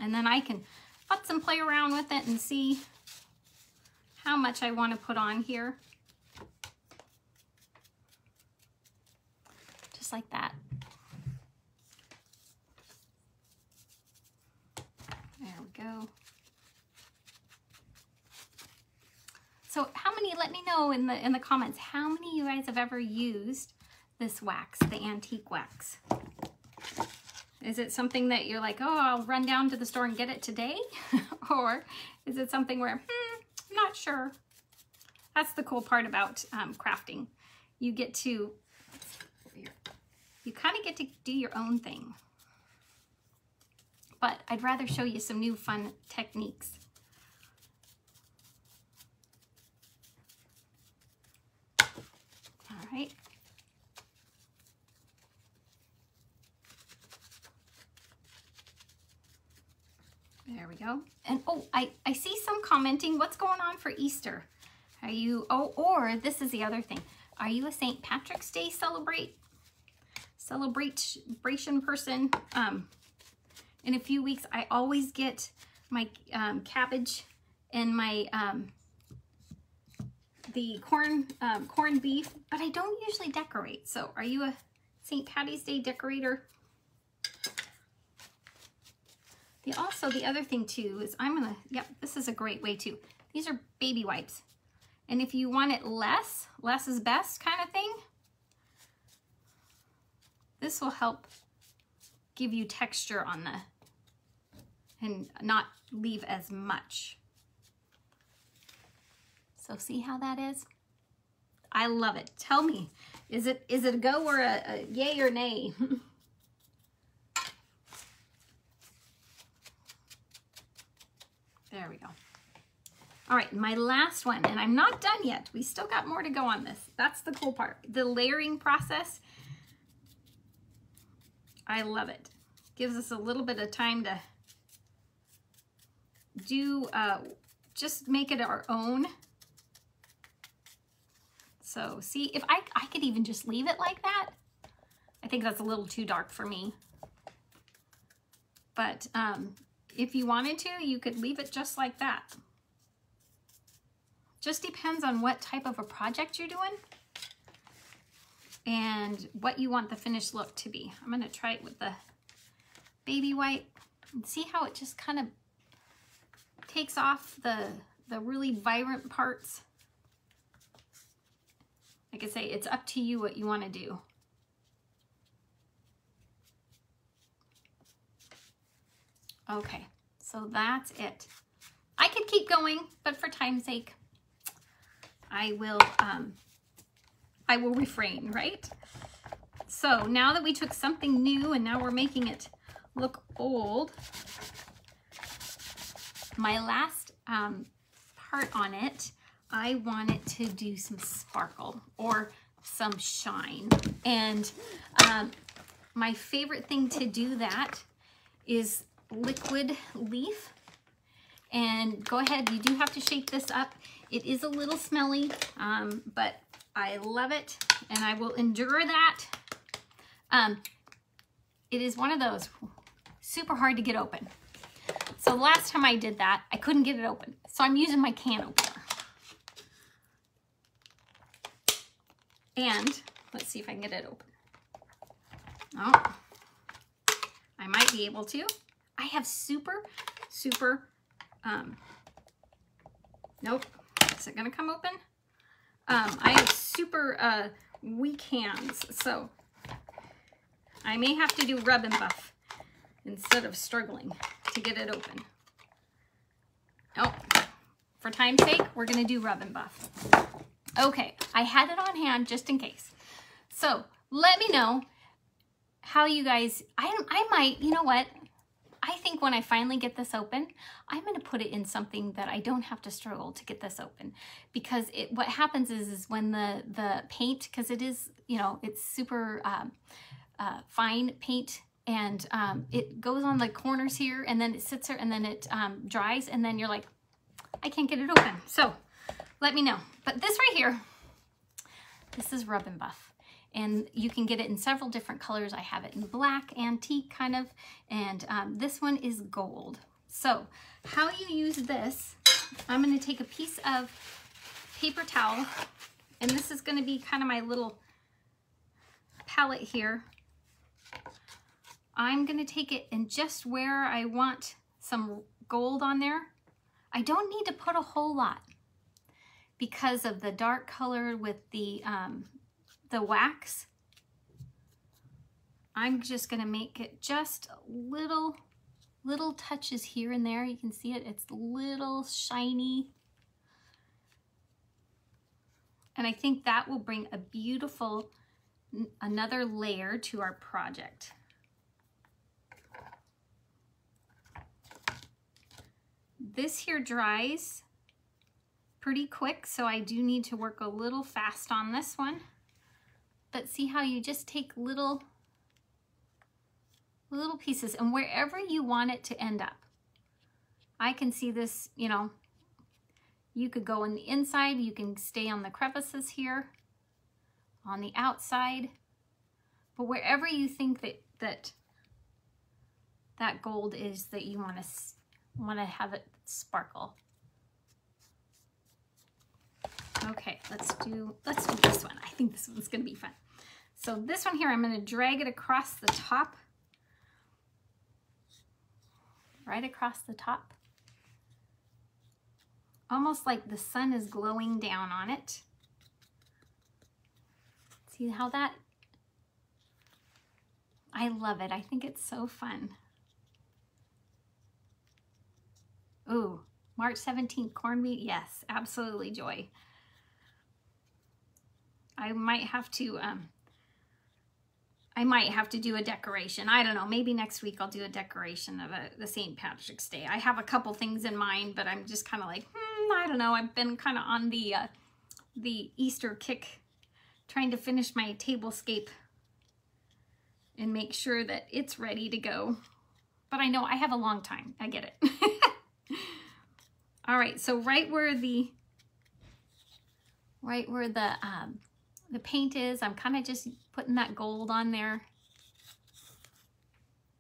And then I can put some play around with it and see how much I want to put on here. Just like that. There we go. So how many, let me know in the in the comments, how many of you guys have ever used this wax, the antique wax? Is it something that you're like, oh, I'll run down to the store and get it today? [laughs] or is it something where, hmm, I'm not sure. That's the cool part about um, crafting. You get to, you kind of get to do your own thing. But I'd rather show you some new fun techniques. All right. There we go. And oh, I, I see some commenting, what's going on for Easter? Are you, oh, or this is the other thing. Are you a St. Patrick's Day celebrate, celebration person? Um, in a few weeks, I always get my um, cabbage and my um, the corn um, corned beef, but I don't usually decorate. So are you a St. Patty's Day decorator? The, also, the other thing too is I'm gonna, yep, this is a great way too. These are baby wipes. And if you want it less, less is best kind of thing, this will help give you texture on the, and not leave as much. So see how that is? I love it. Tell me, is it is it a go or a, a yay or nay? [laughs] there we go. All right, my last one, and I'm not done yet. We still got more to go on this. That's the cool part. The layering process, I love it. Gives us a little bit of time to do, uh, just make it our own. So see, if I, I could even just leave it like that, I think that's a little too dark for me. But um, if you wanted to, you could leave it just like that. Just depends on what type of a project you're doing and what you want the finished look to be. I'm gonna try it with the baby white and see how it just kind of takes off the, the really vibrant parts like I say, it's up to you what you want to do. Okay, so that's it. I could keep going, but for time's sake, I will, um, I will refrain, right? So now that we took something new and now we're making it look old, my last um, part on it I wanted to do some sparkle or some shine. And um, my favorite thing to do that is liquid leaf. And go ahead, you do have to shake this up. It is a little smelly, um, but I love it and I will endure that. Um, it is one of those super hard to get open. So last time I did that, I couldn't get it open. So I'm using my can opener. And let's see if I can get it open. Oh, I might be able to. I have super, super, um, nope. Is it gonna come open? Um, I have super uh, weak hands, so I may have to do rub and buff instead of struggling to get it open. Oh, for time's sake, we're gonna do rub and buff. Okay, I had it on hand just in case. So let me know how you guys, I, I might, you know what? I think when I finally get this open, I'm to put it in something that I don't have to struggle to get this open. Because it, what happens is, is when the, the paint, because it is, you know, it's super um, uh, fine paint and um, it goes on the corners here and then it sits there and then it um, dries and then you're like, I can't get it open. So let me know. But this right here, this is Rub and Buff. And you can get it in several different colors. I have it in black, antique kind of, and um, this one is gold. So how you use this, I'm gonna take a piece of paper towel, and this is gonna be kind of my little palette here. I'm gonna take it and just where I want some gold on there, I don't need to put a whole lot because of the dark color with the, um, the wax. I'm just gonna make it just little, little touches here and there. You can see it, it's little shiny. And I think that will bring a beautiful, another layer to our project. This here dries pretty quick, so I do need to work a little fast on this one. But see how you just take little, little pieces and wherever you want it to end up. I can see this, you know, you could go on the inside, you can stay on the crevices here, on the outside, but wherever you think that that, that gold is that you want to want to have it sparkle. Okay, let's do, let's do this one. I think this one's gonna be fun. So this one here, I'm gonna drag it across the top, right across the top. Almost like the sun is glowing down on it. See how that, I love it. I think it's so fun. Ooh, March 17th, corned beef. Yes, absolutely, Joy. I might have to, um, I might have to do a decoration. I don't know. Maybe next week I'll do a decoration of a, the St. Patrick's Day. I have a couple things in mind, but I'm just kind of like, hmm, I don't know. I've been kind of on the, uh, the Easter kick, trying to finish my tablescape and make sure that it's ready to go. But I know I have a long time. I get it. [laughs] All right, so right where the, right where the, um, the paint is, I'm kind of just putting that gold on there.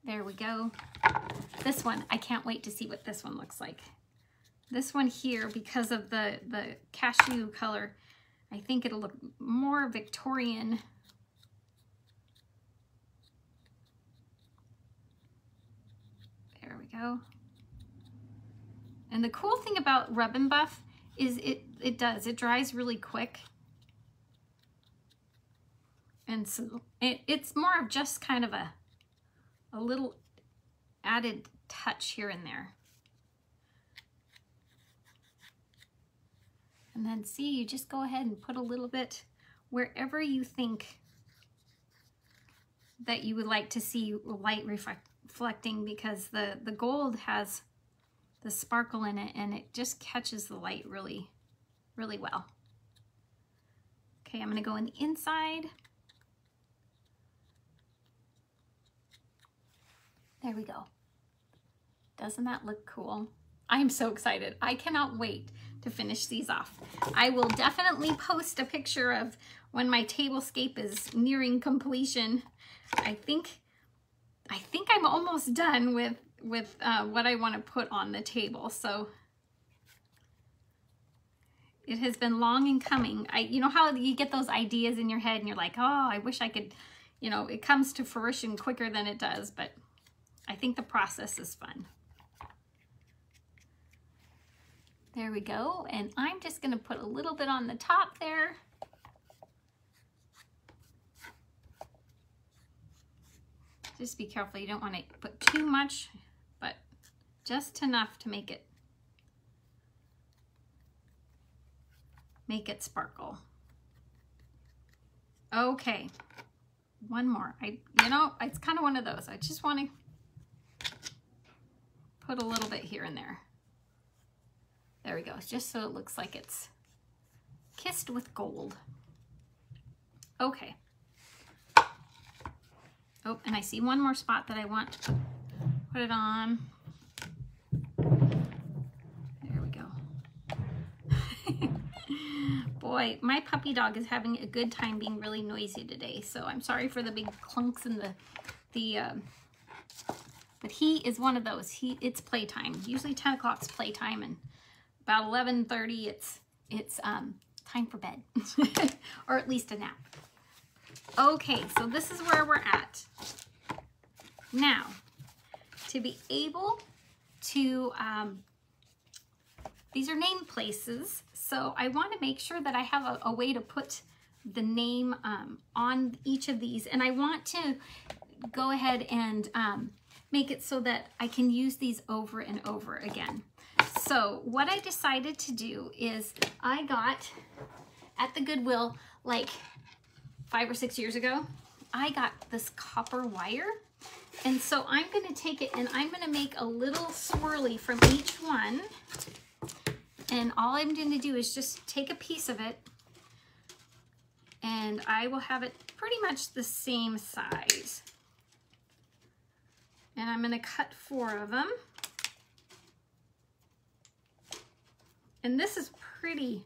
There we go. This one, I can't wait to see what this one looks like. This one here, because of the, the cashew color, I think it'll look more Victorian. There we go. And the cool thing about Rub and Buff is it, it does, it dries really quick. And so it, it's more of just kind of a, a little added touch here and there. And then see, you just go ahead and put a little bit wherever you think that you would like to see light reflecting because the, the gold has the sparkle in it and it just catches the light really, really well. Okay, I'm gonna go in the inside. There we go. Doesn't that look cool? I am so excited. I cannot wait to finish these off. I will definitely post a picture of when my tablescape is nearing completion. I think I think I'm almost done with with uh, what I want to put on the table. So it has been long in coming. I, you know how you get those ideas in your head and you're like, oh, I wish I could, you know, it comes to fruition quicker than it does, but I think the process is fun. There we go. And I'm just going to put a little bit on the top there. Just be careful. You don't want to put too much but just enough to make it make it sparkle. Okay, one more. I, you know, it's kind of one of those. I just want to put a little bit here and there. There we go, just so it looks like it's kissed with gold. Okay. Oh, and I see one more spot that I want to put it on. There we go. [laughs] Boy, my puppy dog is having a good time being really noisy today, so I'm sorry for the big clunks and the, the um, but he is one of those. He It's playtime. Usually 10 o'clock's playtime, and about 11.30 it's, it's um, time for bed, [laughs] or at least a nap. Okay, so this is where we're at. Now, to be able to, um, these are name places, so I want to make sure that I have a, a way to put the name um, on each of these, and I want to go ahead and um, make it so that I can use these over and over again. So what I decided to do is I got at the Goodwill like five or six years ago, I got this copper wire. And so I'm gonna take it and I'm gonna make a little swirly from each one. And all I'm gonna do is just take a piece of it and I will have it pretty much the same size. And I'm gonna cut four of them. And this is pretty,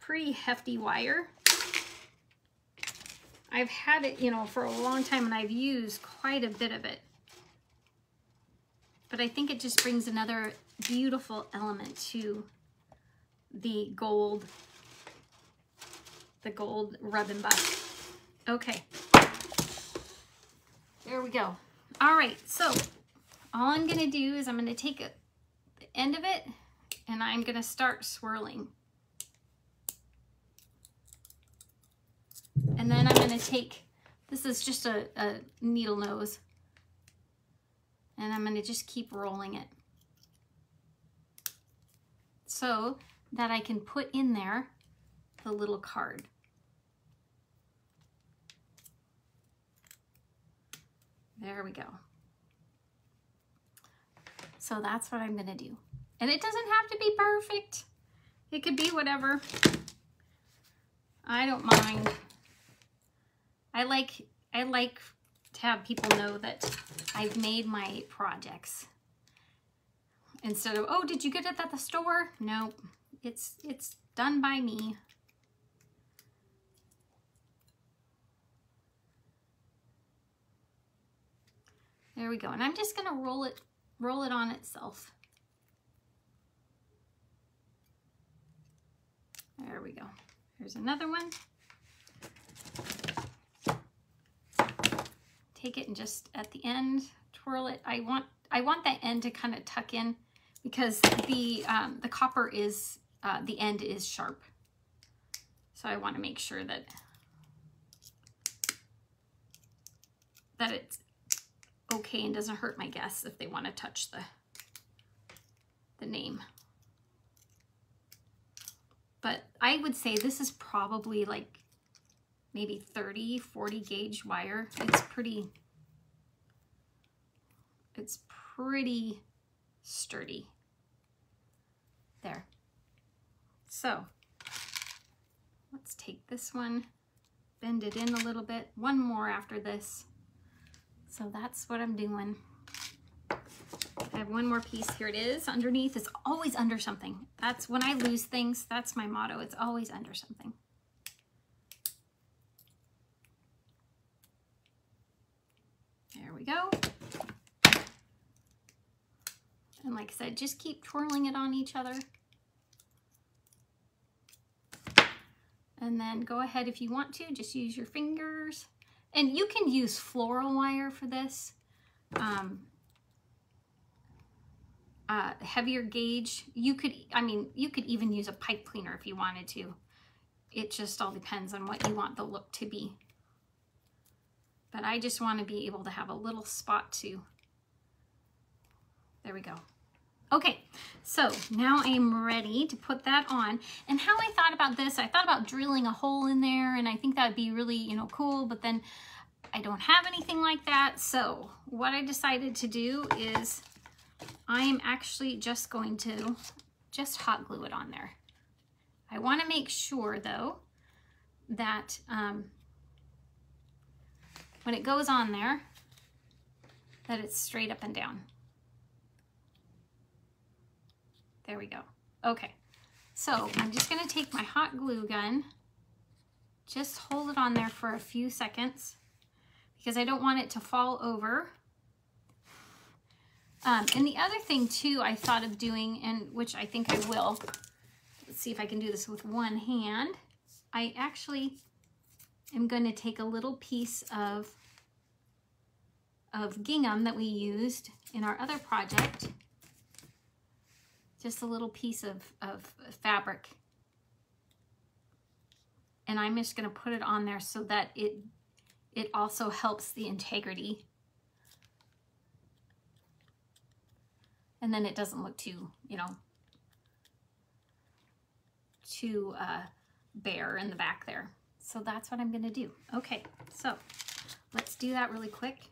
pretty hefty wire. I've had it, you know, for a long time and I've used quite a bit of it. But I think it just brings another beautiful element to the gold, the gold Rub 'n Buff. Okay. There we go. All right, so all I'm gonna do is I'm gonna take a, the end of it and I'm gonna start swirling. And then I'm gonna take, this is just a, a needle nose, and I'm gonna just keep rolling it. So that I can put in there the little card. There we go. So that's what I'm gonna do. And it doesn't have to be perfect. It could be whatever. I don't mind. I like I like to have people know that I've made my projects. Instead of, oh, did you get it at the store? Nope. It's it's done by me. There we go. And I'm just gonna roll it roll it on itself. There we go. Here's another one. take it and just at the end twirl it. I want I want that end to kind of tuck in because the um, the copper is uh, the end is sharp. So I want to make sure that that it's okay and doesn't hurt my guests if they want to touch the the name. But I would say this is probably like maybe 30, 40 gauge wire. It's pretty, it's pretty sturdy. There. So let's take this one, bend it in a little bit. One more after this. So that's what I'm doing. I have one more piece. Here it is underneath. It's always under something. That's when I lose things. That's my motto. It's always under something. There we go. And like I said, just keep twirling it on each other. And then go ahead if you want to, just use your fingers. And you can use floral wire for this. Um, uh, heavier gauge. You could, I mean, you could even use a pipe cleaner if you wanted to. It just all depends on what you want the look to be but I just want to be able to have a little spot too. There we go. Okay, so now I'm ready to put that on. And how I thought about this, I thought about drilling a hole in there and I think that would be really, you know, cool, but then I don't have anything like that. So what I decided to do is I am actually just going to just hot glue it on there. I want to make sure though that um, when it goes on there that it's straight up and down. There we go. Okay, so I'm just gonna take my hot glue gun, just hold it on there for a few seconds because I don't want it to fall over. Um, and the other thing too I thought of doing, and which I think I will, let's see if I can do this with one hand. I actually am going to take a little piece of, of gingham that we used in our other project just a little piece of, of fabric. And I'm just gonna put it on there so that it, it also helps the integrity. And then it doesn't look too, you know, too uh, bare in the back there. So that's what I'm gonna do. Okay, so let's do that really quick.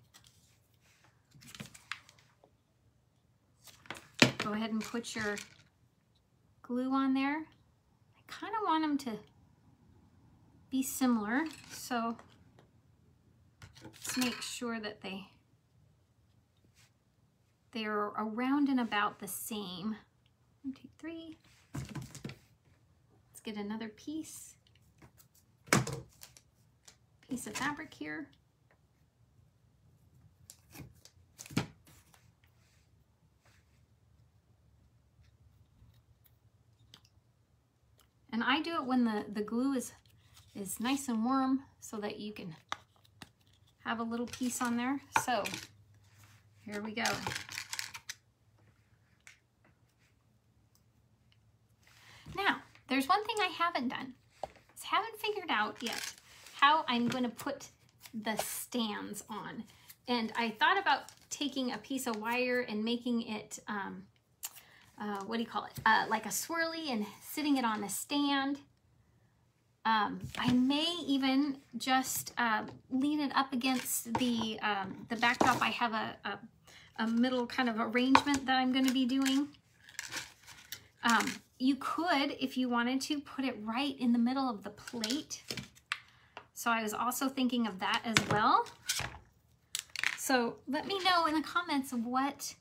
Go ahead and put your glue on there. I kind of want them to be similar, so let's make sure that they they're around and about the same. One, two, three. Let's get another piece. Piece of fabric here. And I do it when the, the glue is, is nice and warm so that you can have a little piece on there. So here we go. Now, there's one thing I haven't done. I haven't figured out yet how I'm going to put the stands on. And I thought about taking a piece of wire and making it um, uh, what do you call it? Uh, like a swirly and sitting it on a stand. Um, I may even just uh, lean it up against the, um, the backdrop. I have a, a, a, middle kind of arrangement that I'm going to be doing. Um, you could, if you wanted to, put it right in the middle of the plate. So I was also thinking of that as well. So let me know in the comments what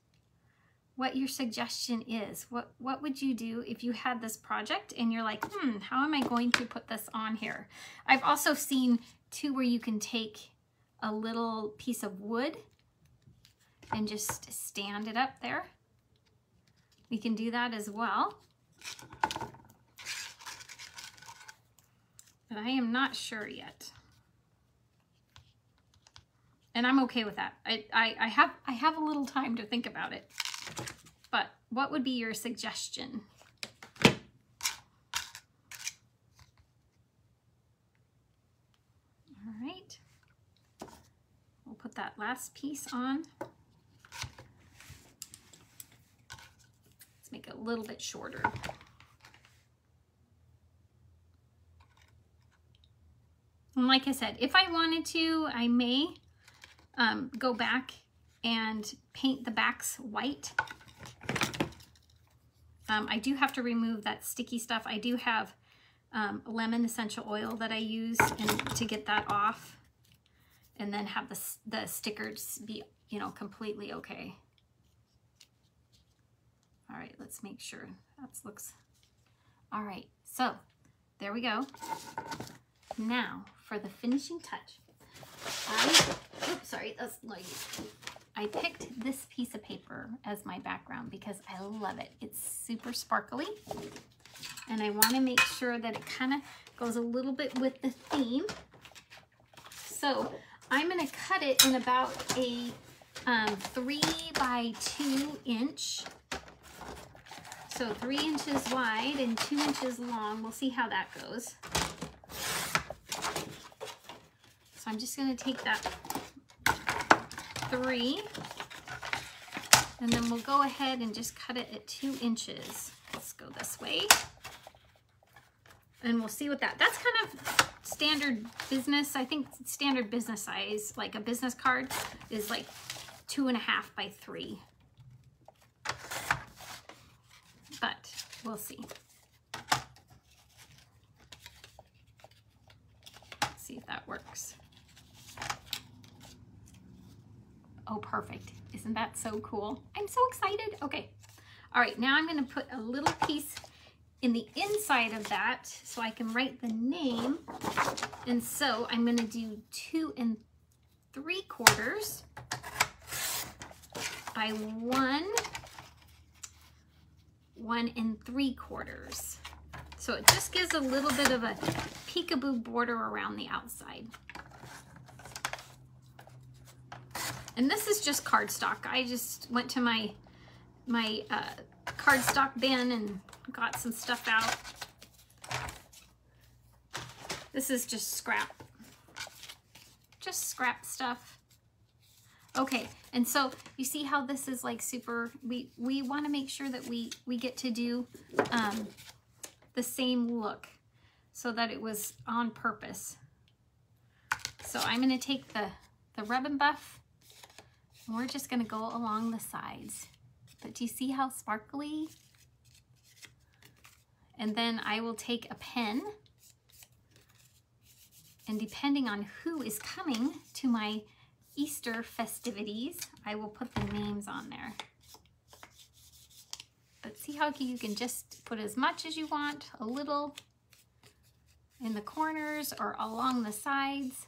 what your suggestion is. What, what would you do if you had this project and you're like, hmm, how am I going to put this on here? I've also seen too where you can take a little piece of wood and just stand it up there. We can do that as well. But I am not sure yet. And I'm okay with that. I, I, I have I have a little time to think about it. But what would be your suggestion? All right. We'll put that last piece on. Let's make it a little bit shorter. And like I said, if I wanted to, I may um, go back and paint the backs white. Um, I do have to remove that sticky stuff. I do have um, lemon essential oil that I use to get that off and then have the, the stickers be, you know, completely okay. All right, let's make sure that looks, all right, so there we go. Now for the finishing touch. I, oops, sorry, that's like I picked this piece of paper as my background because I love it. It's super sparkly and I want to make sure that it kind of goes a little bit with the theme. So I'm going to cut it in about a um, three by two inch. So three inches wide and two inches long. We'll see how that goes. So I'm just going to take that three. And then we'll go ahead and just cut it at two inches. Let's go this way. And we'll see what that, that's kind of standard business. I think standard business size, like a business card is like two and a half by three. but we'll see. Let's see if that works. Oh, perfect. Isn't that so cool? I'm so excited. Okay. All right, now I'm gonna put a little piece in the inside of that so I can write the name. And so I'm gonna do two and three quarters by one, one and three quarters. So it just gives a little bit of a peekaboo border around the outside. And this is just cardstock. I just went to my my uh, cardstock bin and got some stuff out. This is just scrap. Just scrap stuff. Okay, and so you see how this is like super, we, we want to make sure that we, we get to do um, the same look so that it was on purpose. So I'm going to take the, the Rub 'n Buff and we're just going to go along the sides. But do you see how sparkly? And then I will take a pen and depending on who is coming to my Easter festivities, I will put the names on there. But see how you can just put as much as you want, a little in the corners or along the sides.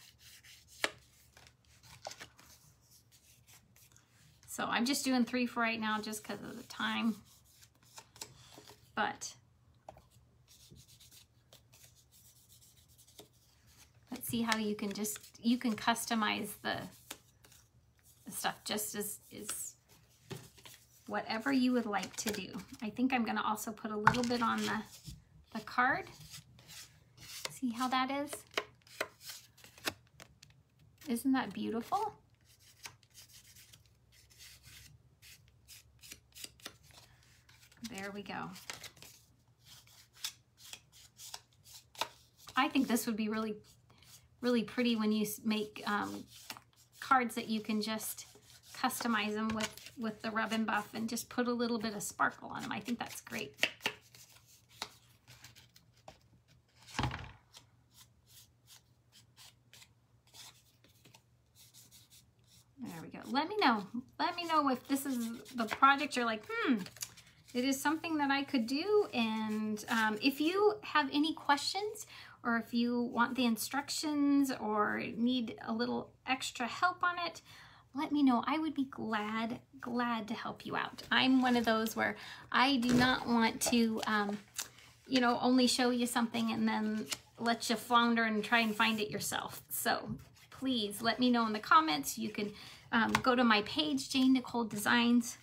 So I'm just doing three for right now just because of the time. But let's see how you can just, you can customize the, the stuff just as is whatever you would like to do. I think I'm going to also put a little bit on the, the card. See how that is? Isn't that beautiful? There we go. I think this would be really, really pretty when you make um, cards that you can just customize them with, with the Rub 'n Buff and just put a little bit of sparkle on them. I think that's great. There we go. Let me know. Let me know if this is the project you're like, hmm, it is something that I could do. And um, if you have any questions or if you want the instructions or need a little extra help on it, let me know. I would be glad, glad to help you out. I'm one of those where I do not want to, um, you know, only show you something and then let you flounder and try and find it yourself. So please let me know in the comments. You can um, go to my page, Jane Nicole Designs,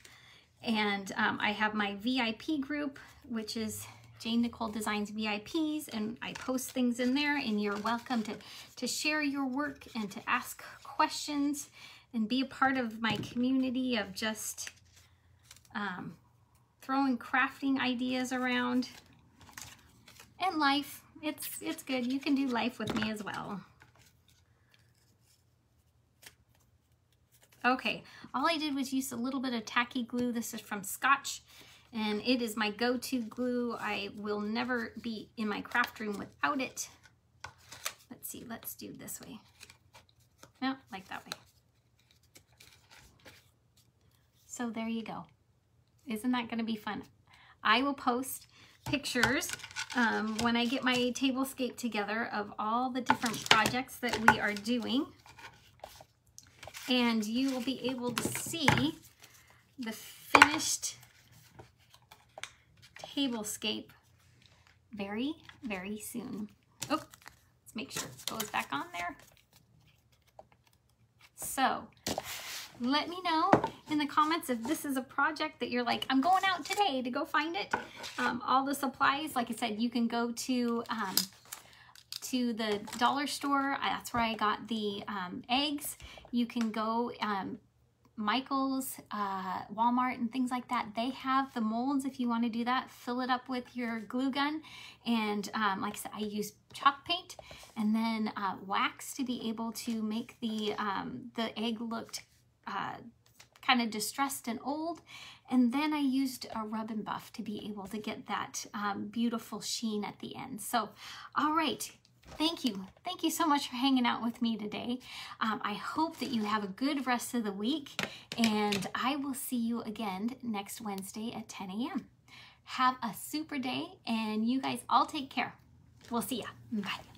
and um, I have my VIP group, which is Jane Nicole Designs VIPs, and I post things in there, and you're welcome to, to share your work and to ask questions and be a part of my community of just um, throwing crafting ideas around and life. It's, it's good. You can do life with me as well. Okay, all I did was use a little bit of tacky glue. This is from Scotch, and it is my go-to glue. I will never be in my craft room without it. Let's see, let's do this way. No, like that way. So there you go. Isn't that gonna be fun? I will post pictures um, when I get my tablescape together of all the different projects that we are doing and you will be able to see the finished tablescape very, very soon. Oh, let's make sure it goes back on there. So, let me know in the comments if this is a project that you're like, I'm going out today to go find it. Um, all the supplies, like I said, you can go to um, to the dollar store. That's where I got the um, eggs. You can go um, Michael's, uh, Walmart, and things like that. They have the molds if you want to do that. Fill it up with your glue gun. And um, like I said, I use chalk paint and then uh, wax to be able to make the, um, the egg look uh, kind of distressed and old. And then I used a Rub 'n Buff to be able to get that um, beautiful sheen at the end. So, all right, thank you. Thank you so much for hanging out with me today. Um, I hope that you have a good rest of the week, and I will see you again next Wednesday at 10 a.m. Have a super day, and you guys all take care. We'll see ya. Bye.